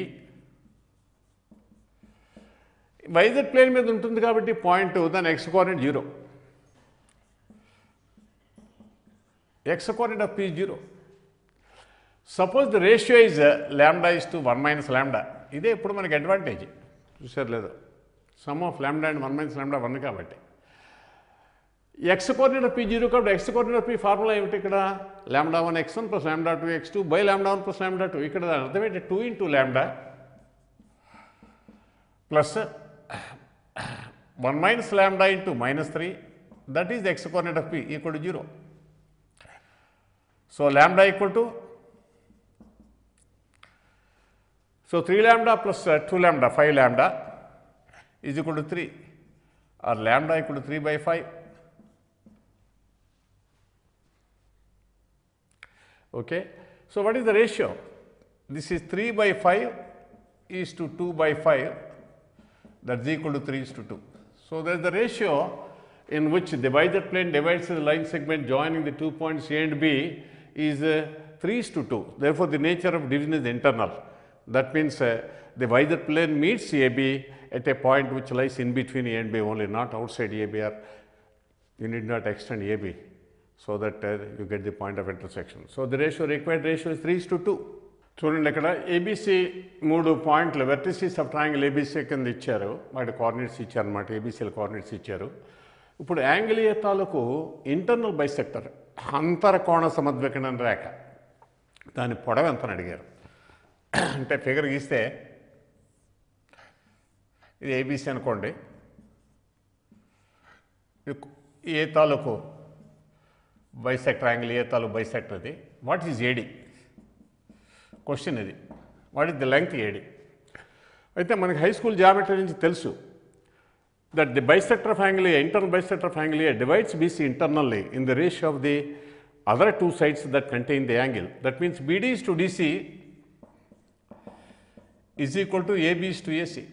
YZ plane మీద ఉంటుంది కాబట్టి పాయింట్ దాని X coordinate zero X coordinate of P zero suppose the ratio is lambda is to one minus lambda ఇదే ఇప్పుడు మనకి అడ్వాంటేజ్ చూసారు లేదు sum of lambda and one minus lambda one కాబట్టి ఎక్స్ కోఆర్డినేట్ పీ జీరో కాబట్టి X coordinate P formula ఏమిటి ఇక్కడ lambda one X one plus lambda two X two by lambda one plus lambda two ఇక్కడ దాని అర్థం ఏంటి two into lambda plus one minus lambda into minus three that is X coordinate of P equal to zero So, lambda equal to so 3 lambda plus uh, 2 lambda 5 lambda is equal to 3 or lambda equal to 3 by 5. Okay. So, what is the ratio? This is 3 by 5 is to 2 by 5 that is equal to 3 is to 2. So, there is the ratio in which divisor plane divides the line segment joining the two points A and B is uh, 3 is to 2. Therefore, the nature of division is internal. That means uh, the visor plane meets AB at a point which lies in between A and B only, not outside AB or you need not extend AB so that uh, you get the point of intersection. So, the ratio required ratio is 3 is to 2. చూడండి ఇక్కడ ABC మూడు పాయింట్లు vertices of triangle ABC కింద ఇచ్చారు వాటి coordinates ఇచ్చారు అనమాట ఏబీసీల coordinates ఇచ్చారు ఇప్పుడు యాంగిలీయ తాలూకు ఇంటర్నల్ బైసెక్టర్ అంతరకోణ సమద్వికణం రేఖ. దాని పొడవు ఎంతని అడిగారు? అంటే ఫిగర్ గీస్తే ఇది ఏబీసీ అనుకోండి. ఏ తాలూకు బైసెక్టర్ యాంగిల్ ఏ తాలూకు బైసెక్టర్ అది? వాట్ ఈజ్ ఏడి క్వశ్చన్ ఇది. What is the length AD అయితే మనకి హై స్కూల్ జామెట్రీ నుంచి తెలుసు. that the bisector of angle A, internal bisector of angle A divides BC internally in the ratio of the other two sides that contain the angle. That means BD is to DC is equal to AB is to AC.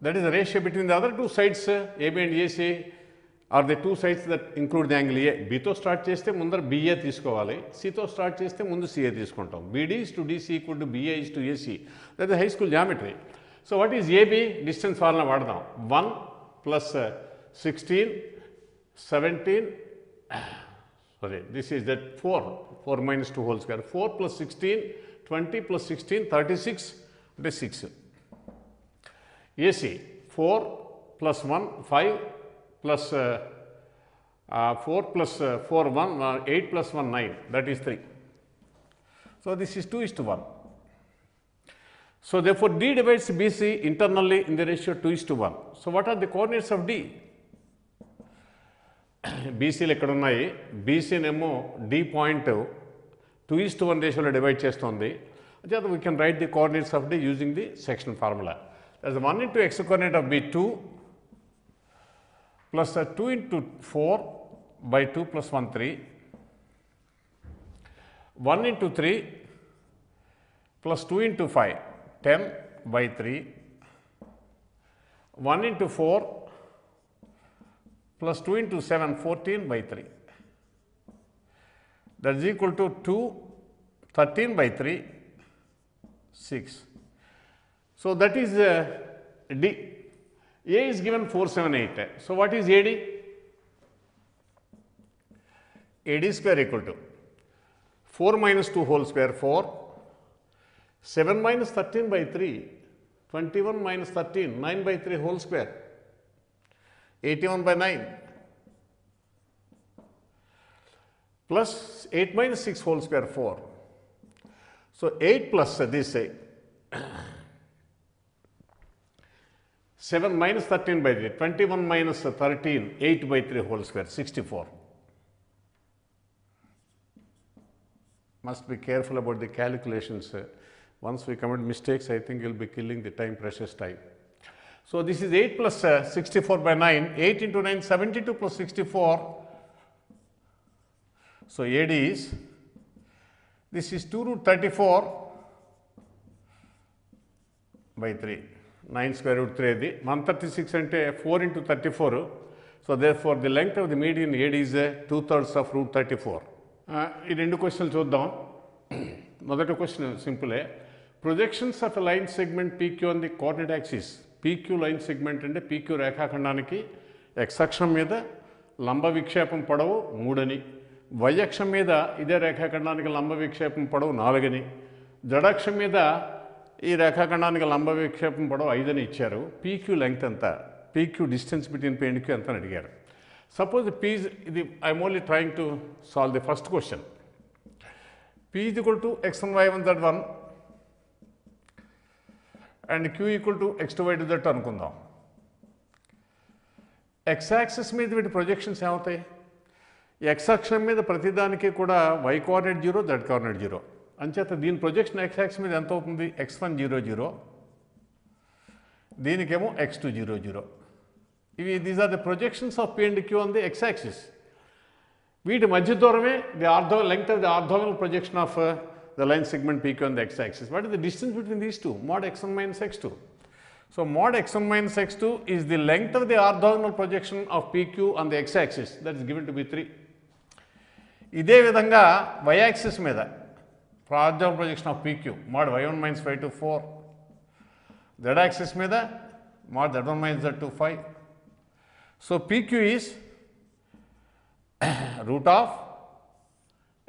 That is the ratio between the other two sides, uh, AB and AC are the two sides that include the angle A. Bతో start చేస్తే ముందర BA తీసుకోవాలి సితో start చేస్తే ముందు CA తీసుకుంటాం BD is to DC equal to BA is to AC. That is the high school geometry. So, what is AB distance formula 1 plus uh, 16 17 sorry this is that 4 4 minus 2 whole square. 4 plus 16 20 plus 16 36 that is 6 AC 4 plus 1 5 plus uh, uh, 4 plus uh, 4 1 uh, 8 plus 1 9 that is 3 so this is 2 is to 1 So therefore, D divides BC internally in the ratio 2 is to 1. So what are the coordinates of D? బీసీలు ఎక్కడ ఉన్నాయి బీసీనేమో D point two is to one రేషియోలో divide చేస్తుంది. అదే we can write the coordinates of D using the section formula thus one into X coordinate of B two plus two into four by two plus one three one into three plus 2 into 5, 10 by 3, 1 into 4 plus 2 into 7, 14 by 3. That is equal to 2, 13 by 3, 6. So that is uh, D. A is given 478. So what is AD? AD square equal to 4 minus 2 whole square 4 7 minus 13 by 3, 21 minus 13, 9 by 3 whole square, 81 by 9, plus 8 minus 6 whole square, 4. So 8 plus uh, this, uh, 7 minus 13 by 3, 21 minus uh, 13, 8 by 3 whole square, 64. Must be careful about the calculations. uh, once we commit mistakes, I think you'll be killing the time, precious time. So this is 8 plus uh, 64 by 9, 8 into 9, 72 plus 64. So AD is, this is 2 root 34 by 3, 9 square root 3 అది 136 అంటే 4 into 34. So therefore the length of the median AD is uh, 2 thirds of root 34. Uh, ఈ రెండు క్వశ్చన్లు చూద్దాం మొదటి question సింపులే projections of line segment PQ on the coordinate axis. PQ line segment అంటే PQ రేఖాఖండానికి X అక్షం మీద లంబ విక్షేపం పొడవు మూడని. వై అక్షం మీద ఇదే రేఖాఖండానికి లంబ విక్షేపం పొడవు నాలుగని. జడాక్షం మీద ఈ రేఖాఖండానికి లంబ విక్షేపం పొడవు ఐదని ఇచ్చారు. పీక్యూ లెంగ్త్ ఎంత? PQ distance between P and Q ఎంత అని అడిగారు. సపోజ్ పీజ్ ఇది I'm only trying to solve the first question. P is to to x one y one z and Q equal to X two Y two z అనుకుందాం. X axis మీద వీటి projections ఏమవుతాయి? X అక్షం మీద ప్రతిదానికి కూడా Y coordinate zero Z coordinate zero. అంచేత దీని ప్రొజెక్షన్ ఎక్స్ యాక్స్ మీద ఎంత అవుతుంది? X one zero zero. దీనికేమో X two zero zero. ఇవి these are the projections of P and Q on the X axis వీటి మధ్య దూరమే the ortho length of the orthogonal projection of the line segment P Q on the X axis what is the distance between these two mod X one minus X two so mod X one minus X two is the length of the orthogonal projection of P Q on the X axis that is given to be three ఇదే విధంగా why axis మీద orthogonal projection of P Q mod Y one minus five to four Z axis మీద mod Z one minus Z to five so P Q is root of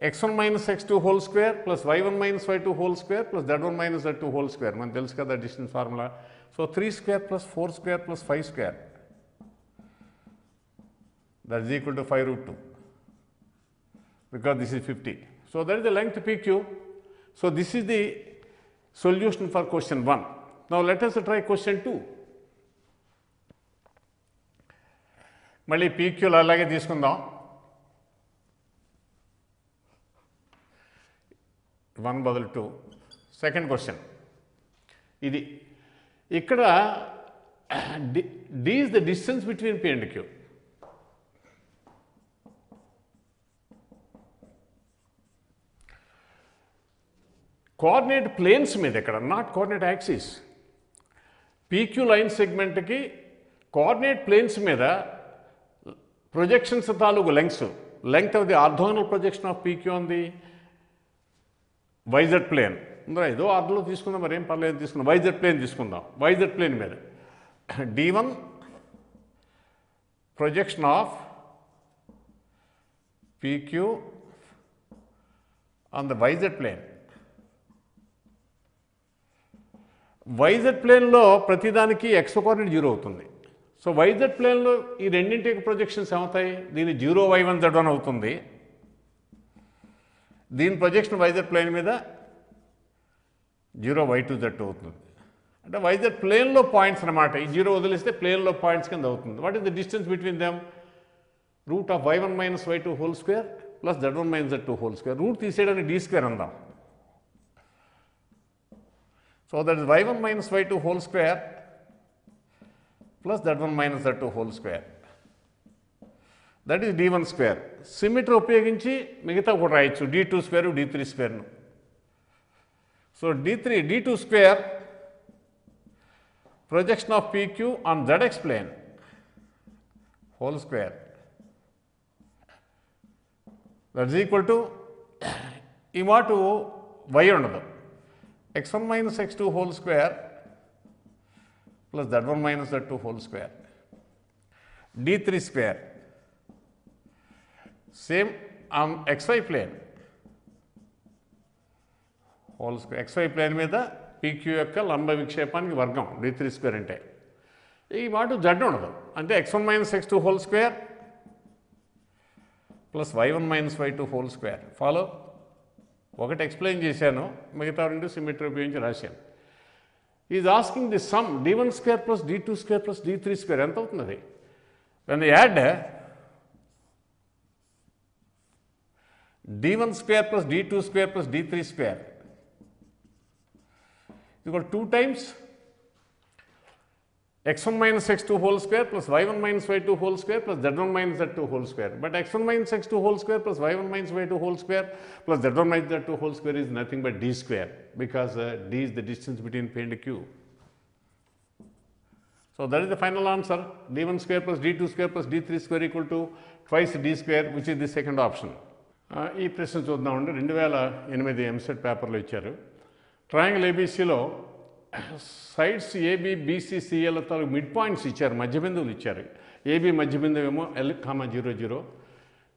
x1 minus x2 whole square plus y1 minus y2 whole square plus z1 minus z2 whole square మనకు తెలుసు కదా distance formula so three square plus four square plus five square that is equal to five root two because this is fifty so that is the length P Q so this is the solution for question one now let us try question two మళ్ళీ పీక్యూలు అలాగే తీసుకుందాం one బదులు two. Second question ఇది ఇక్కడ D D is the distance between P and Q coordinate planes మీద ఇక్కడ not coordinate axis PQ line సెగ్మెంట్కి coordinate planes మీద projections తాలూకు lengths length of the orthogonal projection of PQ on the YZ plane. ఉందా ఏదో ఆర్డర్లో తీసుకుందాం మరి ఏం పర్లేదు తీసుకుందాం. వైజెడ్ ప్లేన్ తీసుకుందాం. వైజెడ్ ప్లేన్ మీద. D one projection of PQ on the YZ plane. YZ ప్లేన్లో ప్రతిదానికి ఎక్స్ కోఆర్డినేట్ జీరో అవుతుంది. సో వైజెడ్ ప్లేన్లో ఈ రెండింటి ప్రొజెక్షన్స్ ఏమవుతాయి? దీని zero Y one Z one అవుతుంది. దీని ప్రొజెక్షన్ వైజెడ్ ప్లేన్ మీద జీరో వై టూ జెడ్ అవుతుంది. అంటే వైజెడ్ ప్లేన్లో పాయింట్స్ అనమాట ఈ జీరో వదిలిస్తే ప్లేన్లో పాయింట్స్ కింద అవుతుంది. What is the distance between them root of Y one minus Y two whole square plus Z one minus Z two whole square root తీసేయడానికి D square అందాం. So that is Y one minus Y two whole square plus that one minus that two whole square that is D one square symmetry ఉపయోగించి మిగతా కూడా రాయొచ్చు. D two square D three స్క్వేర్ను so D three D two square projection of PQ on ZX plane whole square that is equal to ఈ మాటు why ఉండదు. X one minus X two whole square plus that one minus that two whole square D three square same on XY plane whole square XY plane మీద PQ యొక్క లంబ విక్షేపానికి వర్గం D three square అంటే. ఈ మాట Z ఉండదు. అంటే X one minus X two whole square plus Y one minus Y two whole square follow ఒకటి ఎక్స్ప్లెయిన్ చేశాను. మిగతా రెండు సిమెట్రీ ఉపయోగించి రాశాను. Is asking the sum D one square plus D two square plus D three square ఎంత అవుతుంది? అది when add d1 square plus d2 square plus d3 square is equal to 2 times x1 minus x2 whole square plus y1 minus y2 whole square plus z1 minus z2 whole square. But x1 minus x2 whole square plus y1 minus y2 whole square plus z1 minus z2 whole square is nothing but d square because uh, d is the distance between P and Q. So that is the final answer d1 square plus d2 square plus d3 square equal to twice d square which is the second option. ఈ ప్రశ్న చూద్దామండి రెండు వేల ఎనిమిది ఎంసెట్ పేపర్లో ఇచ్చారు. Triangle ఏబీసీలో sides AB BC CL తాలూకు మిడ్ పాయింట్స్ ఇచ్చారు. మధ్య బిందువులు ఇచ్చారు. ఏబి మధ్య బిందువేమో L comma zero zero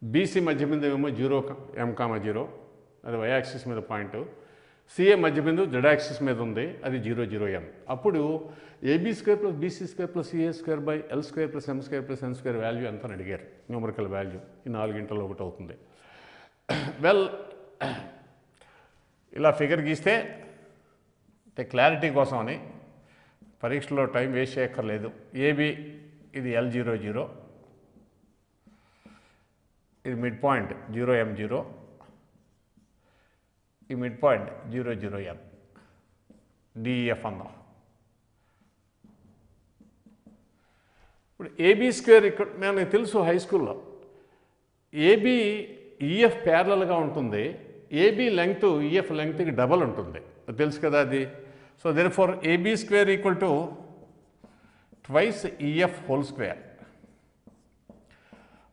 BC మధ్య బిందువు ఏమో జీరో ఎం కామా జీరో అది వైయాక్సిస్ మీద పాయింట్. సిఏ మధ్య బిందువు జెడ్ యాక్సిస్ మీద ఉంది అది జీరో జీరో ఎం. అప్పుడు AB square plus BC square plus CA square by L square plus M square plus N square value ఎంత అని అడిగారు. న్యూమరికల్ వాల్యూ ఈ నాలుగింటలో ఒకటి అవుతుంది. వెల్ ఇలా ఫిగర్ గీస్తే అంటే క్లారిటీ కోసమని పరీక్షలో టైం వేస్ట్ చేయక్కర్లేదు. ఏబి ఇది ఎల్ జీరో జీరో ఇది mid point zero M zero ఈ mid point zero zero N DEF అందాం. ఇప్పుడు ఏబీ స్క్వేర్ ఇక్కడ మనకు తెలుసు హై స్కూల్లో. ఏబీ ఈఎఫ్ ప్యారలల్గా ఉంటుంది. ఏబీ లెంగ్త్ ఈఎఫ్ లెంగ్త్కి డబల్ ఉంటుంది. తెలుసు కదా అది? So then for AB square equal to twice EF whole square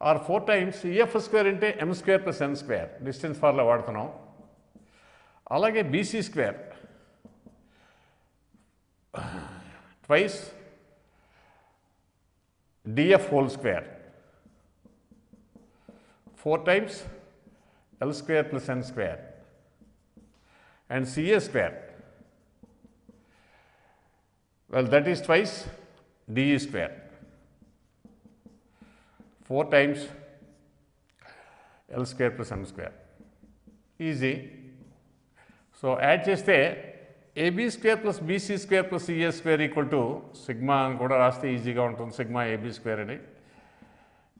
or four times EF square అంటే M square plus N square distance ఫార్లో వాడుతున్నాం. అలాగే BC square twice DF whole square four times L square plus N square and C A square well that is twice D E square four times L square plus M square easy so add చేస్తే A B square plus B C square plus C A square equal to sigma అని కూడా రాస్తే ఈజీగా ఉంటుంది sigma AB square అని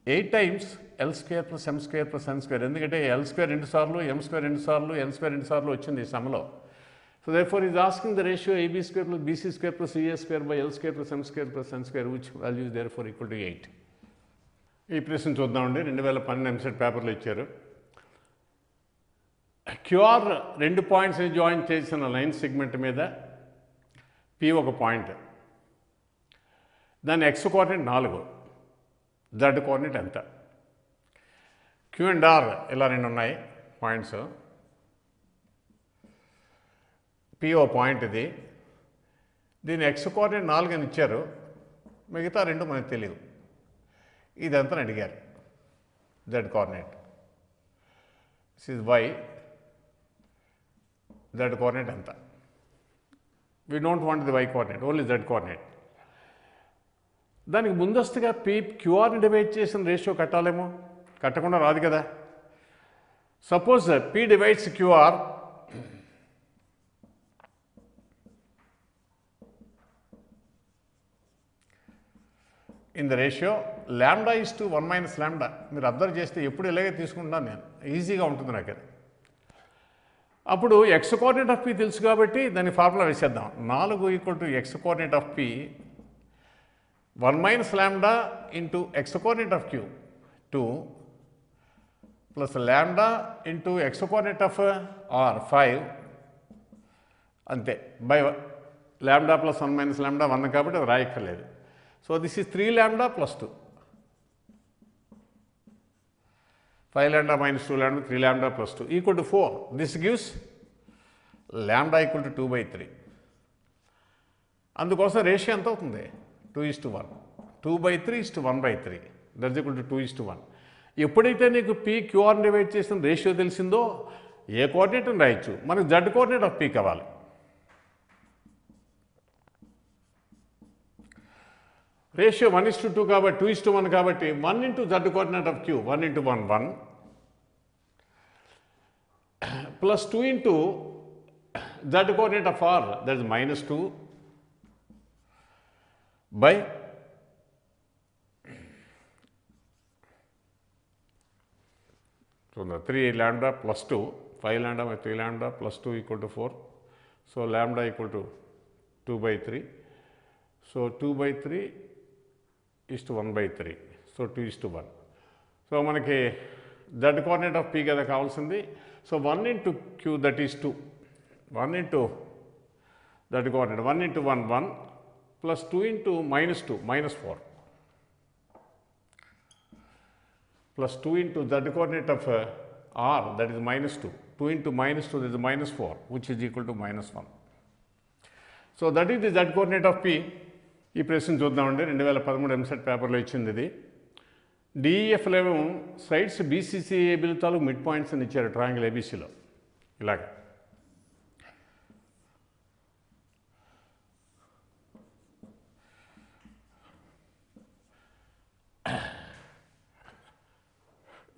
eight times L square plus M square plus N square ఎందుకంటే L square రెండు సార్లు ఎం స్క్వేర్ రెండు సార్లు ఎన్ స్క్వేర్ రెండు సార్లు వచ్చింది ఈ సమలో. So therefore is asking the ratio AB square plus BC square plus CA square by L square plus M square plus N square which values therefore equal to eight ఈ ప్రశ్న చూద్దామండి రెండు వేల పన్నెండు ఎంసెట్ పేపర్లు ఇచ్చారు. క్యూఆర్ రెండు పాయింట్స్ని జాయిన్ చేసిన లైన్ సెగ్మెంట్ మీద పి ఒక పాయింట్. దాని ఎక్స్ కోఆర్డినేట్ నాలుగు. జడ్ కోఆర్డినేట్ ఎంత? క్యూ అండ్ ఆర్ ఇలా రెండు ఉన్నాయి పాయింట్స్. పిఓ పాయింట్ ఇది. దీని ఎక్స్ కోఆర్డినేట్ నాలుగు అని ఇచ్చారు. మిగతా రెండు మనకు తెలియదు ఇదంతా అడిగారు. Z coordinate. This is Y Z coordinate ఎంత we don't want the Y coordinate only Z coordinate. దానికి ముందస్తుగా పీ క్యూఆర్ని డివైడ్ చేసిన రేషియో కట్టాలేమో? కట్టకుండా రాదు కదా. Suppose P divides QR in the ratio lambda is to one minus lambda మీరు అబ్జర్వ్ చేస్తే ఎప్పుడు ఇలాగే తీసుకుంటున్నాను నేను. ఈజీగా ఉంటుంది నాకు అది. అప్పుడు ఎక్స్ కోఆర్డినేట్ ఆఫ్ పి తెలుసు కాబట్టి దాని ఫార్ములా వేసేద్దాం. నాలుగు equal to X coordinate of P one minus lambda into X coordinate of Q two plus lambda into X coordinate of R five. అంతే. By lambda plus one minus lambda one కాబట్టి అది రాయక్కర్లేదు. So this is three lambda plus two. Five lambda minus two lambda three lambda plus two equal to four. This gives lambda equal to two by three. అందుకోసం ratio ఎంత అవుతుంది? Two is to one. Two by three is to one by three. That's equal to two is to one. ఎప్పుడైతే నీకు P QR divide చేసిన ratio తెలిసిందో ఏ coordinate రాయొచ్చు. మనకు జడ్ కోఆర్డినేట్ ఆఫ్ పీ కావాలి. Ratio one is to two కాబట్టి two is to one కాబట్టి one into Z coordinate of Q one into one one plus two into Z coordinate of R that is minus two by చూద్దాం three lambda plus two five lambda three lambda plus two equal to four. So lambda equal to two by three. So two by three is to one by three. So two is to one. So మనకి that coordinate of P కదా కావాల్సింది. So one into Q that is two one into that coordinate one into one one plus two into minus two minus four. Plus two into that coordinate of R that is minus two two into minus two that is minus four which is equal to minus one so that is the Z coordinate of P ఈ ప్రశ్న చూద్దామండి. రెండు వేల పదమూడు ఎంసెట్ పేపర్లో ఇచ్చింది ఇది డిఈఎఫ్లో ఏమో సైడ్స్ బీసీసీఏబిల్ తాలూకు మిడ్ పాయింట్స్ అని ఇచ్చారు ట్రయాంగిల్ ఏబీసీలో ఇలాగే.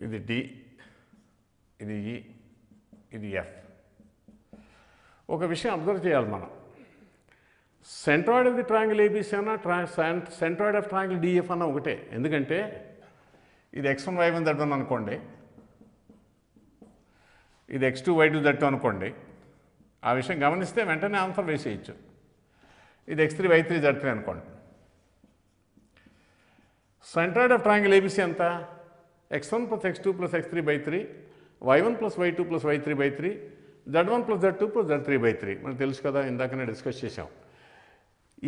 ఇది డి ఇది ఈ ఇది ఎఫ్. ఒక విషయం అబ్జర్వ్ చేయాలి మనం. Centroid of the triangle ABC అన్న ట్రా సెంట్రాయిడ్ ఆఫ్ ట్రాంగిల్ డిఎఫ్ అన్న ఒకటే. ఎందుకంటే ఇది X one Y one that one అనుకోండి. ఇది X two Y two that అనుకోండి. ఆ విషయం గమనిస్తే వెంటనే ఆన్సర్ వేసేయచ్చు. ఇది X three Y three Z three అనుకోండి. సెంట్రాయిడ్ ఆఫ్ ట్రాంగిల్ ఏబిసి ఎంత? X one plus X two plus X three by three Y one plus Y two plus Y three by three Z one plus Z two plus Z three by three మనకు తెలుసు కదా ఇందాకనే discuss చేసాం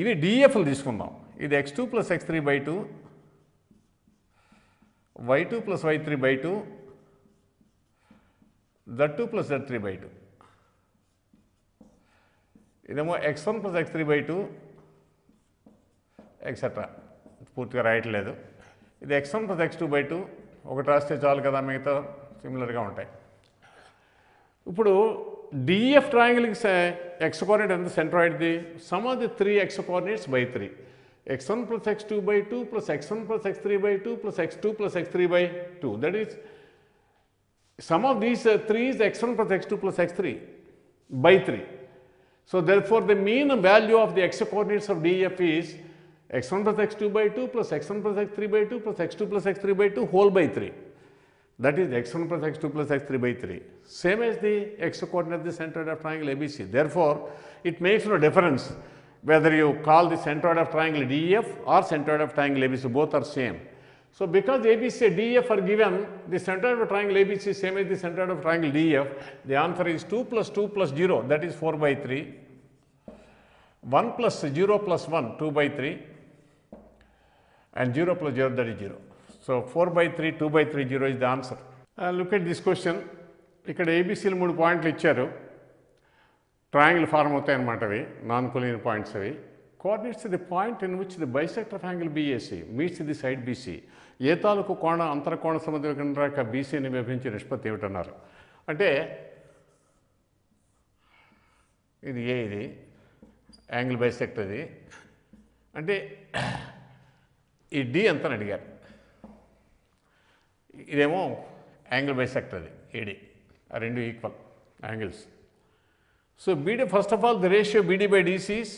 ఇవి డిఎఫ్లు తీసుకుందాం. ఇది X two plus X three by two Y two plus Y three by two Z two plus Z three by two ఇదేమో X one plus X three by two etcetera పూర్తిగా రాయట్లేదు. ఇది X one plus X two by two ఒకటి రాస్తే చాలు కదా మిగతా సిమిలర్గా ఉంటాయి. ఇప్పుడు డిఎఫ్ ట్రయాంగిల్కి ఎక్స్ కోఆర్డినేట్ ఎంత సెంట్రాయిడ్ది sum of the three X coordinates by three X one plus X two by two plus X one plus X three by two plus X two plus X three by two that is sum of these uh, three is x1 plus x2 plus x3 by 3. So therefore the mean value of the x coordinates of DF is x1 plus x2 by 2 plus x1 plus x3 by 2 plus x2 plus x3 by 2 whole by 3. That is x1 plus x2 plus x3 by 3. Same as the x coordinate the centroid of triangle ABC. Therefore, it makes no difference whether you call the centroid of triangle DF or centroid of triangle ABC, both are same. So because ABC DF are given, the centroid of triangle ABC is same as the centroid of triangle DF, the answer is 2 plus 2 plus 0, that is 4 by 3. 1 plus 0 plus 1, 2 by 3. And 0 plus 0, that is 0. So 4 by 3, 2 by 3, 0 is the answer. Uh, look at this question. ఇక్కడ ఏబీసీలు మూడు పాయింట్లు ఇచ్చారు. Triangle form అవుతాయి అన్నమాట అవి. Non collinear points అవి. Coordinates the point in which the bisector of angle BAC meets the side BC A తాలూకు కోణ అంతరకోణ సముద్ర బీసీని విభజించే నిష్పత్తి ఏమిటన్నారు? అంటే ఇది ఏ ఇది. యాంగిల్ బైసెక్టర్ ఇది. అంటే ఈ డి ఎంతని అడిగారు. ఇదేమో యాంగిల్ బైసెక్టర్ అది ఏడి ఆ రెండు equal angles so BD first of all the ratio BD by DC is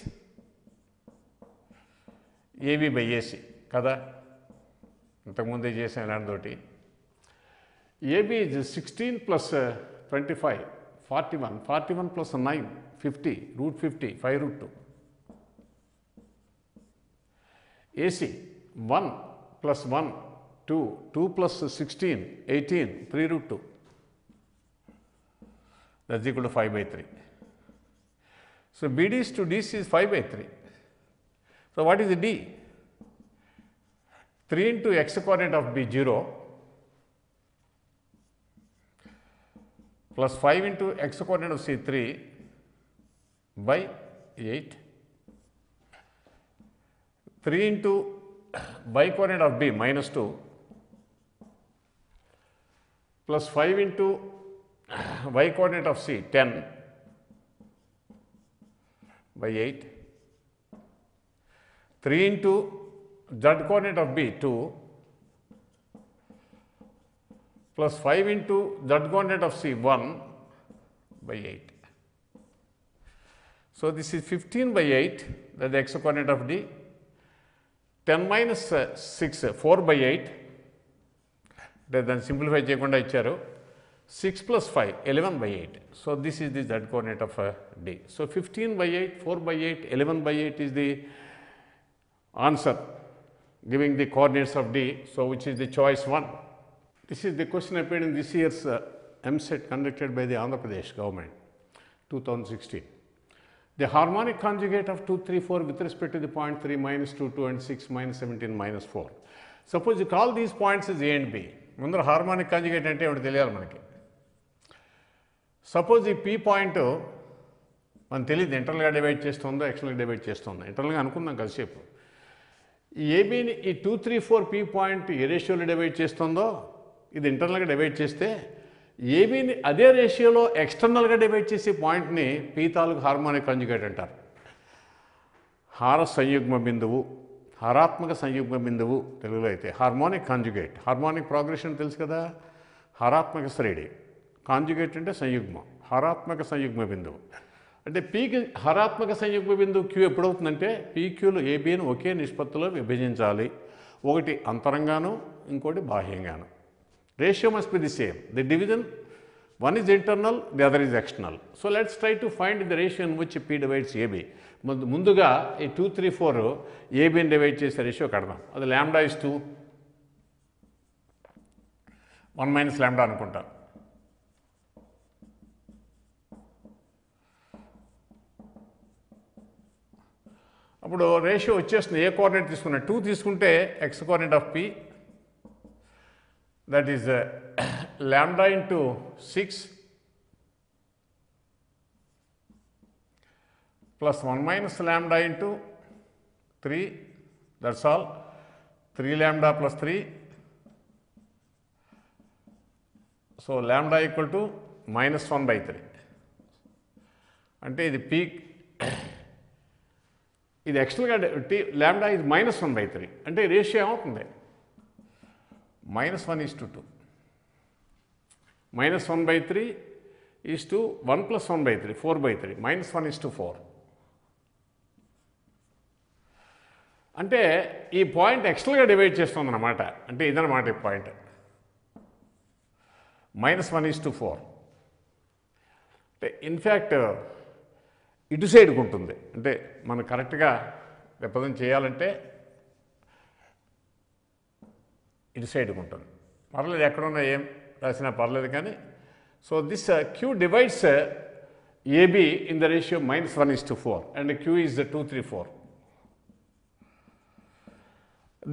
AB by AC కదా? ఇంతకుముందే చేసాం ఇలాంటితోటి AB sixteen plus twenty five forty one forty one plus nine fifty root fifty five root two AC 1 plus 1, 2, 2 plus 16, 18, 3 root 2. That is equal to 5 by 3. So, BD to DC is 5 by 3. So, what is the D? 3 into x coordinate of B 0 plus 5 into x coordinate of C 3 by 8, 3 into bicornate of B minus 2 plus 5 into y coordinate of C 10 by 8, 3 into z coordinate of B 2 plus 5 into z coordinate of C 1 by 8. So, this is 15 by 8 that is the x coordinate of D 10 minus uh, 6 4 by 8 అంటే దాన్ని simplify చేయకుండా ఇచ్చారు. Six plus five eleven by eight so this is the Z coordinate of D so fifteen by eight four by eight eleven by eight is the answer giving the coordinates of D so which is the choice one this is the question appeared in this year's EAMCET conducted by the Andhra Pradesh government two thousand sixteen The harmonic conjugate of 2, 3, 4 with respect to the point 3, minus 2, 2 and 6, minus 17, minus 4. Suppose you call these points as A and B. ముందర harmonic conjugate అంటే ఏమిటి తెలియాలి మనకి suppose ఈ P point మనం తెలియదు ఇంటర్నల్గా divide చేస్తుందో ఎక్స్టర్నల్గా డివైడ్ చేస్తుందో ఇంటర్నల్గా అనుకుందాం కాసేపు ఈ ఏబీని ఈ two three four P point ఏ రేషియోలో డివైడ్ చేస్తుందో ఇది ఇంటర్నల్గా డివైడ్ చేస్తే ఏబీని అదే రేషియోలో ఎక్స్టర్నల్గా డివైడ్ చేసే పాయింట్ని పీ హార్మోనిక్ కాంజుగేట్ అంటారు. హార సంయుగ్మ బిందువు హారాత్మక సంయుగ్మ బిందువు తెలుగులో అయితే హార్మోనిక్ కాంజుగేట్. హార్మోనిక్ ప్రోగ్రెషన్ తెలుసు కదా? హారాత్మక శ్రేణి. కాంజుగేట్ అంటే సంయుగ్మం. హారాత్మక సంయుగ్మ బిందువు. అంటే పీకి హరాత్మక సంయుగ్మ బిందువు క్యూ ఎప్పుడవుతుందంటే పీక్యూలు ఏబీని ఒకే నిష్పత్తిలో విభజించాలి. ఒకటి అంతరంగాను ఇంకోటి బాహ్యంగాను. Ratio must be the same The division One is internal, the other is external. So let's try to find the ratio in which P divides AB. ముందుగా ఈ టూ త్రీ ఫోర్ ఏబిని డివైడ్ చేసే ratio కడదాం. అది lambda is to one minus lambda అనుకుంటాను అప్పుడు ratio వచ్చేస్తుంది. ఏ కోఆర్డినేట్ తీసుకున్నా టూ తీసుకుంటే X coordinate of P that is lambda into six plus one minus lambda into three that's all three lambda plus three so lambda equal to minus one by three అంటే ఇది peak ఇది ఎక్స్ట్రల్గా tea lambda ఇది minus one by three అంటే ratio ఏమవుతుంది? Minus one is to two minus one by three is to one plus one by three four by three minus one is to four అంటే ఈ point ఎక్స్ట్రల్గా divide చేస్తుందన్నమాట. అంటే ఇదన్నమాట ఈ point minus one is to four అంటే in fact ఇటు సైడ్కి ఉంటుంది అంటే మనం కరెక్ట్గా రిప్రజెంట్ చేయాలంటే ఇటు సైడ్కి ఉంటుంది. పర్లేదు ఎక్కడున్నా ఏం రాసినా పర్లేదు కానీ so this Q divides AB in the ratio minus one is to four and Q is two three four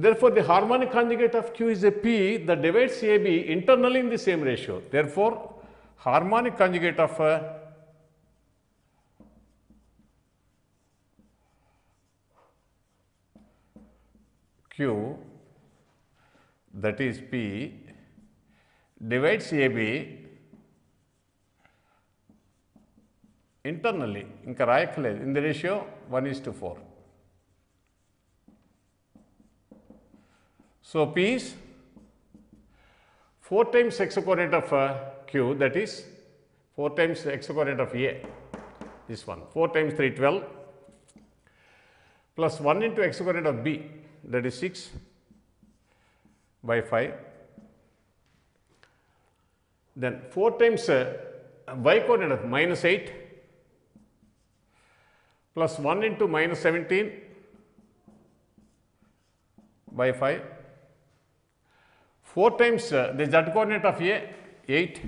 therefore the harmonic conjugate of Q is a P the divides AB internal in the same ratio therefore harmonic conjugate of Q that is P divides AB internally ఇంకా రాయక్కలేదు in the ratio one is to four so P is 4 times x coordinate of uh, Q that is 4 times x coordinate of A this one 4 times 3 12 plus 1 into x coordinate of B that is 6 by 5 then 4 times uh, y coordinate of minus 8 plus 1 into minus 17 by 5 4 times uh, the z coordinate of A 8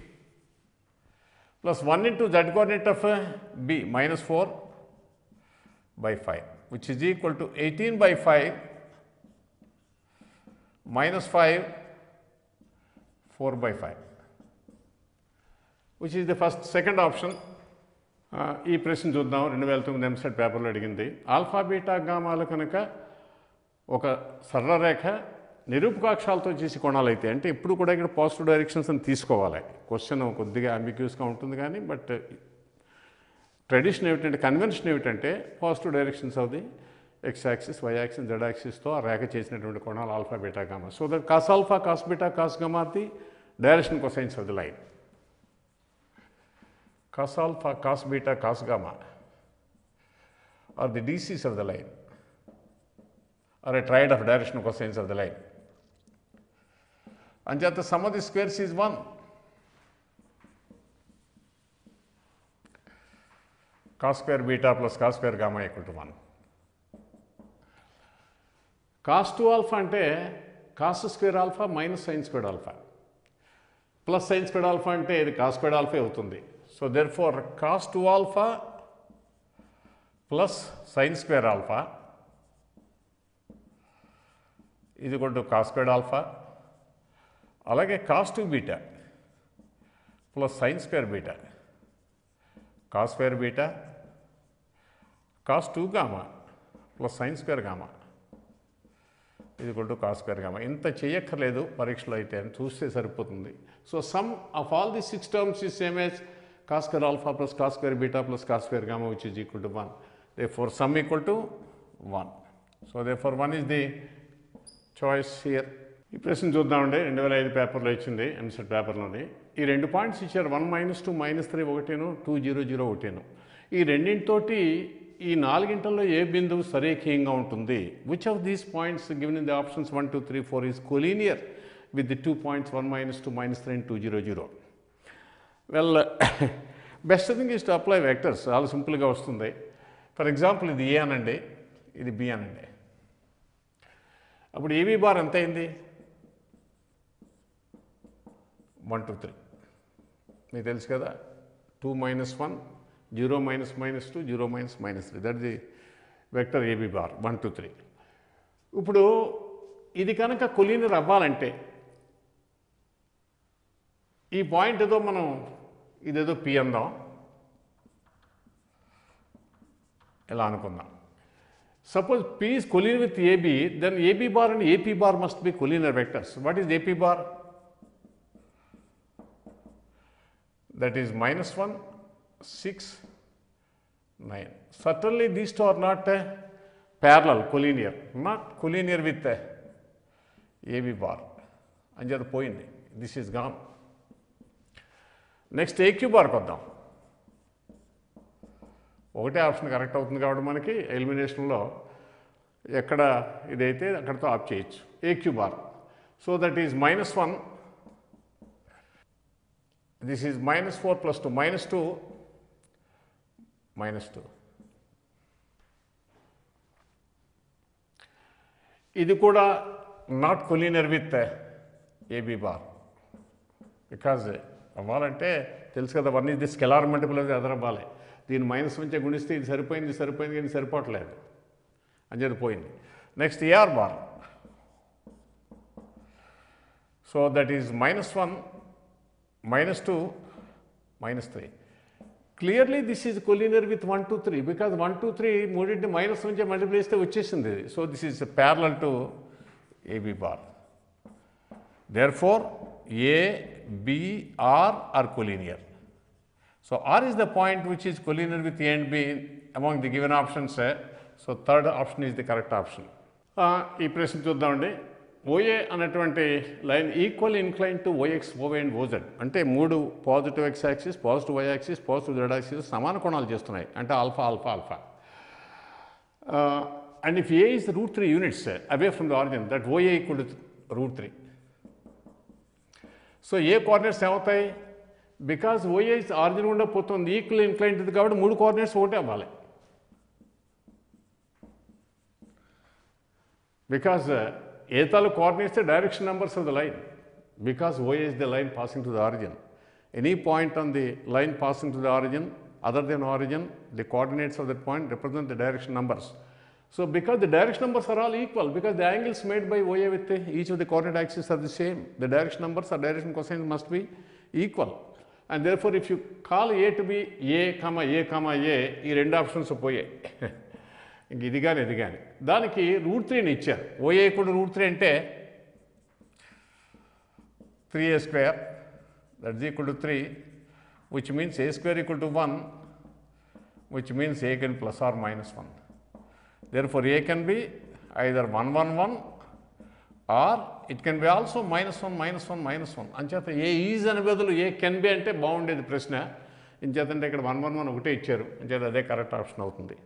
plus 1 into z coordinate of uh, B minus 4 by 5 which is equal to 18 by 5 minus 5 4 by 5 which is the first second option. Uh, ఈ ప్రశ్న చూద్దాం. రెండు వేల తొమ్మిది ఎంసెట్ పేపర్లో అడిగింది. Alpha beta గామాలు కనుక ఒక సరళరేఖ నిరూపకాక్షాలతో చేసి కొనాలైతే అంటే ఇప్పుడు కూడా ఇక్కడ పాజిటివ్ డైరెక్షన్స్ అని తీసుకోవాలి. క్వశ్చన్ కొద్దిగా అంబిక్యూస్గా ఉంటుంది కానీ బట్ ట్రెడిషన్ ఏమిటంటే కన్వెన్షన్ ఏమిటంటే positive directions of the X axis Y axis Z యాక్సిస్తో ఆ రేఖ చేసినటువంటి కోణాలు alpha beta gamma. So that cos alpha cos beta cos gamma the direction cosines of the line cos alpha cos beta cos gamma are the DCs of the line are a triad of direction cosines of the line అంచేత sum of the squares is one cos square beta plus cos square gamma equal to one cos two alpha అంటే cos square alpha minus sine square alpha. Plus sine square alpha అంటే ఇది cos square alpha అవుతుంది. So therefore cos two alpha plus sine square alpha. ఇది కొట్టు cos square alpha. అలాగే cos two beta plus sine square beta. Cos square beta cos two gamma plus sine square gamma. ఇది కొట్టు cos gamma. ఇంత చేయక్కర్లేదు పరీక్షలో అయితే అని చూస్తే సరిపోతుంది. So sum of all the six terms ఈ same as cos square alpha plus cos beta plus cos gamma which is equal to one therefore sum equal to one so therefore one is the choice here ఈ ప్రశ్న చూద్దామండి. రెండు వేల ఐదు పేపర్లో ఇచ్చింది ఎంసెట్ పేపర్లోని ఈ రెండు పాయింట్స్ ఇచ్చారు. One minus two minus three ఒకటేను. Two zero zero ఒకటేను. ఈ రెండింటితోటి ఈ నాలుగింటల్లో ఏ బిందువు సరేఖీయంగా ఉంటుంది? Which of these points given in the options one two three four is collinear with the two points one minus two minus three and two zero zero well best thing is to apply vectors చాలా సింపుల్గా వస్తుంది. For example ఇది ఏ అనండి ఇది B అనండి. అప్పుడు AB bar ఎంత అయింది? వన్ టూ త్రీ మీకు తెలుసు కదా? Two minus one zero minus minus two zero minus minus three. That the vector AB bar one two three ఇప్పుడు ఇది కనుక కొలీనర్ అవ్వాలంటే ఈ పాయింట్ ఏదో మనం ఇదేదో పి అందాం. ఇలా అనుకుందాం? Suppose P is collinear with AB then AB bar and AP bar must be collinear vectors what is AP bar that is minus one 6, 9. Certainly these two are not uh, parallel, collinear, not collinear with uh, AB bar. అంచేత పోయింది. This is gone next AQ బార్కి వద్దాం ఒకటే option correct అవుతుంది కాబట్టి మనకి ఎలిమినేషన్లో ఎక్కడ ఇదైతే అక్కడితో ఆఫ్ చేయొచ్చు. AQ bar so that is minus one this is minus four plus two minus two minus 2 ఇది కూడా not collinear with AB bar because అవ్వాలంటే తెలుసు కదా one is the scalar multiple అది అదర్ అవ్వాలి దీని మైనస్ నుంచే గుణిస్తే ఇది సరిపోయింది సరిపోయింది కానీ సరిపోవట్లేదు. అని చెప్పి పోయింది next AR bar so that is minus one minus two minus three Clearly this is collinear with 1, 2, 3 because 1, 2, 3 మూడింటి మైనస్ నుంచి మల్టిప్లై చేస్తే వచ్చేసింది. So this is parallel to AB bar therefore A BR are collinear so R is the point which is collinear with A and B among the given options so third option is the correct option ఈ ప్రశ్న చూద్దామండి. OA అన్నటువంటి line equal incline to OX OY and OZ అంటే మూడు positive X axis positive Y axis positive Z axis సమాన కోణాలు చేస్తున్నాయి. అంటే alpha alpha alpha. And if A is root three units away from the origin that OA equal root three. So A coordinates ఏమవుతాయి? Because OA origin గుండా పోతుంది equal incline ఇది కాబట్టి మూడు కోఆర్డినేట్స్ ఒకటే అవ్వాలి. Because A తాలూ coordinates direction numbers of the line because O A is the line passing to the origin any point on the line passing to the origin other than origin the coordinates of that point represent the direction numbers so because the direction numbers are all equal because the angles made by OA with the, each of the coordinate axes are the same the direction numbers or direction cosines must be equal and therefore if you call A to be A comma A comma A ఈ రెండు options పోయాయి ఇంక ఇది కానీ ఇది కానీ దానికి root త్రీని ఇచ్చారు. ఓఏ కూడా రూట్ త్రీ అంటే three A square. That is equal to three which means A square equal to one which means A can plus or minus one. Therefore A can be either one one one or it can be also minus one minus one minus one. అంచేత A is అని బదులు A can be అంటే బాగుండేది ప్రశ్న. ఇంచేతంటే ఇక్కడ one one one ఒకటే ఇచ్చారు. అంచేత అదే కరెక్ట్ ఆప్షన్ అవుతుంది.